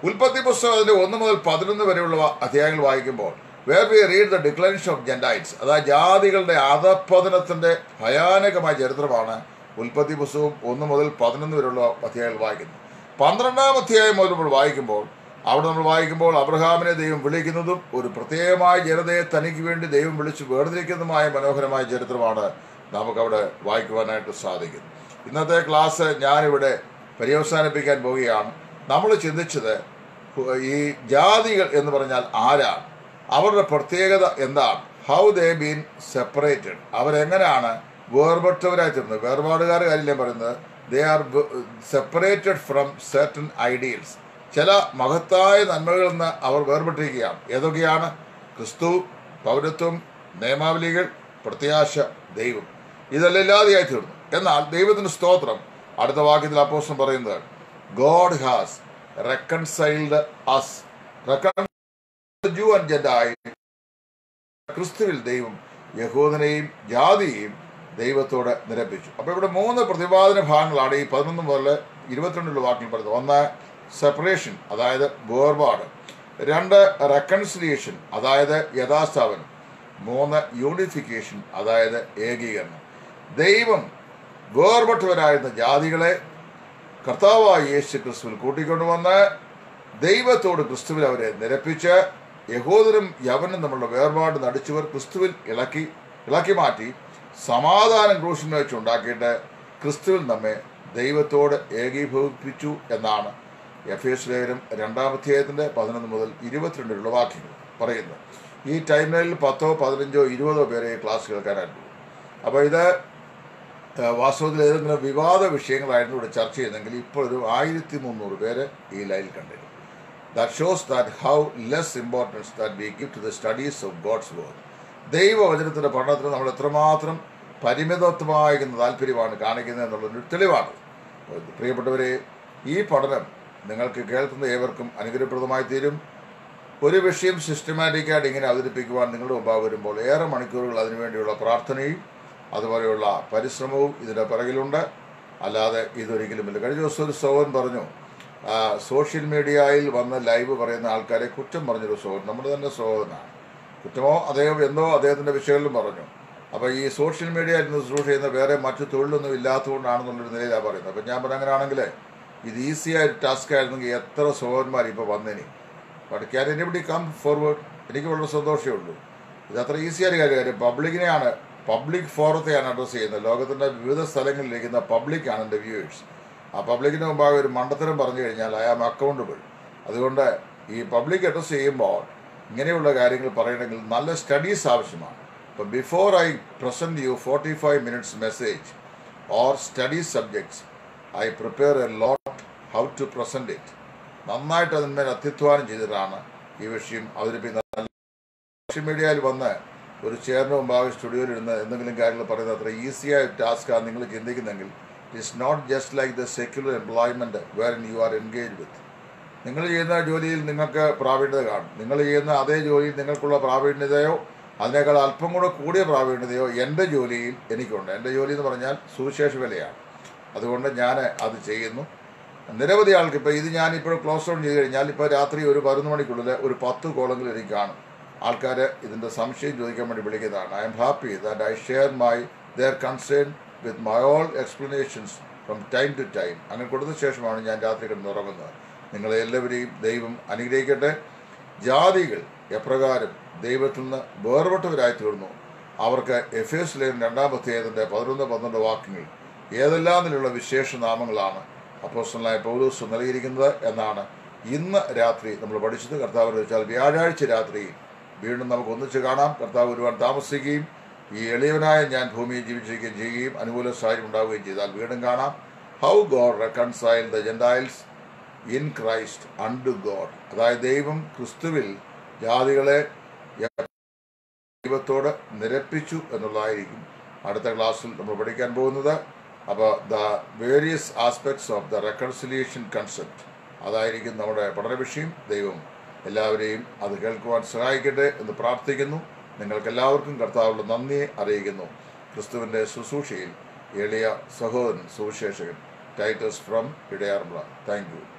ഉൽപ്പത്തി പുസ്തകം അതിന്റെ ഒന്ന് മുതൽ പതിനൊന്ന് വരെയുള്ള അധ്യായങ്ങൾ വായിക്കുമ്പോൾ where we read the declaration of Gentiles അതായത് ജാതികളുടെ അധപ്പതനത്തിന്റെ ഭയാനകമായ ചരിത്രമാണ് ഉൽപ്പത്തി പുസ്തകം ഒന്ന് മുതൽ പതിനൊന്ന് വരെയുള്ള അധ്യായങ്ങൾ വായിക്കുന്നത്. പന്ത്രണ്ടാം അധ്യായം മുതൽ വായിക്കുമ്പോൾ അവിടെ നമ്മൾ വായിക്കുമ്പോൾ അബ്രഹാമിനെ ദൈവം വിളിക്കുന്നതും ഒരു പ്രത്യേകമായ ജനതയെ തനിക്ക് വേണ്ടി ദൈവം വിളിച്ച് വേർതിരിക്കുന്നതുമായ മനോഹരമായ ചരിത്രമാണ് നമുക്കവിടെ വായിക്കുവാനായിട്ട് സാധിക്കും ഇന്നത്തെ ക്ലാസ് ഞാനിവിടെ പര്യവസാനിപ്പിക്കാൻ പോവുകയാണ്. നമ്മൾ ചിന്തിച്ചത് ഈ ജാതികൾ എന്ന് പറഞ്ഞാൽ ആരാണ്? അവരുടെ പ്രത്യേകത എന്താണ്? ഹൗ ദേ ബീൻ സെപ്പറേറ്റഡ് അവരെങ്ങനെയാണ് വേർപെട്ടവരായി തീർന്നത്? വേർപാടുകാർ കാര്യം പറയുന്നത് they are separated from certain ideals ചില മഹത്തായ നന്മകളിൽ നിന്ന് അവർ വേർപെട്ടിരിക്കുകയാണ്. ഏതൊക്കെയാണ്? ക്രിസ്തു പൗരത്വം നിയമാവലികൾ പ്രത്യാശ ദൈവം. ഇതെല്ലാം ഇല്ലാതെയായി തീർന്നു. എന്നാൽ ദൈവത്തിന് സ്തോത്രം അടുത്ത വാക്യത്തിൽ അപ്പോസം പറയുന്നത് God has reconciled us Jew ക്രിസ്തുവിൽ ദൈവം യഹൂദനെയും ജാതിയെയും ദൈവത്തോട് നിരപ്പിച്ചു. അപ്പോൾ ഇവിടെ മൂന്ന് പ്രതിപാദന ഭാഗങ്ങളാണ് ഈ പതിനൊന്ന് മുതൽ ഇരുപത്തിരണ്ടിലുള്ള വാക്കിൽ പറയുന്നത്. ഒന്ന് സെപ്പറേഷൻ അതായത് വേർപാട്. രണ്ട് റെക്കൺസിലിയേഷൻ അതായത് യഥാസ്ഥാപനം. മൂന്ന് യൂണിഫിക്കേഷൻ അതായത് ഏകീകരണം. ദൈവം വേർപെട്ടവരായിരുന്ന ജാതികളെ കർത്താവായ യേശു ക്രിസ്തുവിൽ കൂട്ടിക്കൊണ്ടുവന്ന് ദൈവത്തോട് ക്രിസ്തുവിൽ അവരെ നിരപ്പിച്ച് യഹോദരും യവനും തമ്മിലുള്ള വേർപാട് നടിച്ചവർ ക്രിസ്തുവിൽ ഇളക്കി ഇളക്കി മാറ്റി സമാധാനം ക്രൂശിന് വെച്ച് ഉണ്ടാക്കിയിട്ട് ക്രിസ്തുവിൽ നമ്മെ ദൈവത്തോട് ഏകീഭവിപ്പിച്ചു എന്നാണ്. എഫ് എസ് ലേഖനം രണ്ടാമധ്യായത്തിന്റെ പതിനൊന്ന് മുതൽ ഇരുപത്തിരണ്ടിലുള്ള വാക്യങ്ങൾ പറയുന്നു. ഈ ടൈം ലൈനിൽ പത്തോ പതിനഞ്ചോ ഇരുപതോ പേരെ ക്ലാസ് കേൾക്കാനായിട്ട് അപ്പോൾ ഇത് വാസ്തവത്തിൽ ഏതെങ്കിലും വിവാദ വിഷയങ്ങളായിരുന്നു ഇവിടെ ചർച്ച ചെയ്യുന്നെങ്കിൽ ഇപ്പോൾ ഒരു ആയിരത്തി മുന്നൂറ് പേര് ഈ ലൈനിൽ കണ്ടിരുന്നു that shows that how less importance that we give to the studies of God's word ദൈവവചനത്തിന്റെ പഠനത്തിന് നമ്മൾ എത്രമാത്രം പരിമിതത്വമായിരിക്കുന്ന താല്പര്യമാണ് കാണിക്കുന്നത് എന്നുള്ളൊരു തെളിവാണ്. പ്രിയപ്പെട്ടവരെ ഈ പഠനം നിങ്ങൾക്ക് കേൾക്കുന്ന ഏവർക്കും അനുഗ്രഹപ്രദമായി തീരും. ഒരു വിഷയം സിസ്റ്റമാറ്റിക്കായിട്ട് ഇങ്ങനെ അവതരിപ്പിക്കുവാൻ നിങ്ങളുടെ മുമ്പാകെ വരുമ്പോൾ ഏറെ മണിക്കൂറുകൾ അതിനുവേണ്ടിയുള്ള പ്രാർത്ഥനയും അതുപോലെയുള്ള പരിശ്രമവും ഇതിന്റെ പിറകിലുണ്ട്. അല്ലാതെ ഇതൊരിക്കലുമില്ല കഴിഞ്ഞ ദിവസം ഒരു സോവൻ പറഞ്ഞു സോഷ്യൽ മീഡിയയിൽ വന്ന് ലൈവ് പറയുന്ന ആൾക്കാരെ കുറ്റം പറഞ്ഞൊരു സോഹൻ നമ്മുടെ തന്നെ സോഹനാണ് കുറ്റമോ അദ്ദേഹം എന്തോ അദ്ദേഹത്തിന്റെ വിഷയങ്ങളിലും പറഞ്ഞു. അപ്പോൾ ഈ സോഷ്യൽ മീഡിയ ശുശ്രൂഷ ചെയ്യുന്ന വേറെ മറ്റു തൊഴിലൊന്നും ഇല്ലാത്തതുകൊണ്ടാണെന്നുള്ളൊരു നിലയിലാണ് പറയുന്നത്. അപ്പം ഞാൻ പറഞ്ഞ അങ്ങനെയാണെങ്കിൽ ഇത് ഈസിയായ ടാസ്ക് ആയിരുന്നെങ്കിൽ എത്ര സഹോദരന്മാർ ഇപ്പോൾ വന്നേനി? But can anybody come forward എനിക്ക് വളരെ സന്തോഷമേ ഉള്ളൂ. ഇത് അത്ര ഈസിയായ കാര്യം കാര്യം പബ്ലിക്കിനെയാണ് പബ്ലിക് ഫോറത്തെയാണ് അഡ്രസ്സ് ചെയ്യുന്നത്. ലോകത്തിന്റെ വിവിധ സ്ഥലങ്ങളിലിരിക്കുന്ന പബ്ലിക്കാണ് എന്റെ വ്യൂവേഴ്സ് ആ പബ്ലിക്കിന് മുമ്പാകെ ഒരു മണ്ടത്തരം പറഞ്ഞു കഴിഞ്ഞാൽ ഐ ആം അക്കൗണ്ടബിൾ അതുകൊണ്ട് ഈ പബ്ലിക് അഡ്രസ്സ് ചെയ്യുമ്പോൾ ഇങ്ങനെയുള്ള കാര്യങ്ങൾ പറയണമെങ്കിൽ നല്ല സ്റ്റഡീസ് ആവശ്യമാണ്. ഇപ്പം before I present you forty five minutes message or study subjects I prepare a lot how to present it നന്നായിട്ട് അതിന്മേൽ അത്യുത്വാനം ചെയ്തിട്ടാണ് ഈ വിഷയം അവതരിപ്പിക്കുന്നത്. സോഷ്യൽ മീഡിയയിൽ വന്ന് ഒരു ചെയറിന് മുമ്പാകെ സ്റ്റുഡിയോയിൽ ഇരുന്ന് എന്തെങ്കിലും കാര്യങ്ങൾ പറയുന്നത് അത്ര ഈസിയായ ടാസ്ക്കാണ് നിങ്ങൾ ചിന്തിക്കുന്നെങ്കിൽ it is not just like the secular employment where you are engage with നിങ്ങൾ ചെയ്യുന്ന ജോലിയിൽ നിങ്ങൾക്ക് പ്രാവീണ്യത കാണും. നിങ്ങൾ ചെയ്യുന്ന അതേ ജോലിയിൽ നിങ്ങൾക്കുള്ള പ്രാവീണ്യതയോ അതിനേക്കാൾ അല്പം കൂടെ കൂടിയ പ്രാവീണ്യതയോ എന്റെ ജോലിയിൽ എനിക്കുണ്ട്. എന്റെ ജോലി എന്ന് പറഞ്ഞാൽ സുവിശേഷ വിലയാണ്. അതുകൊണ്ട് ഞാൻ അത് ചെയ്യുന്നു. നിരവധി ആൾക്ക് ഇപ്പോൾ ഇത് ഞാനിപ്പോൾ ക്ലോസ് ഡൗൺ ചെയ്ത് കഴിഞ്ഞാൽ ഇപ്പോൾ രാത്രി ഒരു പതിനൊന്ന് മണിക്കുള്ളിൽ ഒരു പത്ത് കോളെങ്കിലും എനിക്ക് കാണും. ആൾക്കാർ ഇതിന്റെ സംശയം ചോദിക്കാൻ വേണ്ടി വിളിക്കുന്നതാണ്. I am happy that I share my the concern with my all explanations from time to time അങ്ങനെ കൊടുത്ത ശേഷമാണ് ഞാൻ രാത്രി കിടന്നുറങ്ങുന്നത് നിങ്ങളെ എല്ലാവരെയും ദൈവം അനുഗ്രഹിക്കട്ടെ. ജാതികൾ എപ്രകാരം ദൈവത്തിൽ നിന്ന് വേർപെട്ടവരായി തീർന്നു. അവർക്ക് എഫ് എസ് ലേൻ രണ്ടാമത്തേതിന്റെ പതിനൊന്ന് പന്ത്രണ്ട് വാക്യങ്ങൾ ഏതെല്ലാം നിലുള്ള വിശേഷ നാമങ്ങളാണ് അപ്പോസ്റ്റലായ പൗലൂസ് നൽകിയിരിക്കുന്നത് എന്നാണ് ഇന്ന് രാത്രി നമ്മൾ പഠിച്ചത്. കർത്താവ് വെച്ചാൽ വ്യാഴാഴ്ച രാത്രി വീണ്ടും നമുക്ക് ഒന്നിച്ച് കാണാം. കർത്താവ് ഒരുപാട് താമസിക്കുകയും ഈ എളിയവനായ ഞാൻ ഭൂമിയിൽ ജീവിച്ചിരിക്കുകയും ചെയ്യുകയും അനുകൂല സാഹചര്യം ഉണ്ടാവുകയും ചെയ്താൽ വീണ്ടും കാണാം. How God reconcile the Gentiles in Christ unto God അതായത് ദൈവം ക്രിസ്തുവിൽ ജാതികളെ ദൈവത്തോട് നിരപ്പിച്ചു എന്നുള്ളതായിരിക്കും അടുത്ത ക്ലാസ്സിൽ നമ്മൾ പഠിക്കാൻ പോകുന്നത്. അപ്പോൾ the various aspects of the reconciliation concept അതായിരിക്കും നമ്മുടെ പഠന വിഷയം. ദൈവം എല്ലാവരെയും അത് കേൾക്കുവാൻ സഹായിക്കട്ടെ എന്ന് പ്രാർത്ഥിക്കുന്നു. നിങ്ങൾക്കെല്ലാവർക്കും കർത്താവുള്ള നന്ദിയെ അറിയിക്കുന്നു. ക്രിസ്തുവിന്റെ ശുശ്രൂഷയിൽ എളിയ സഹോദരൻ Suviseshakan Titus from Edayaranmula thank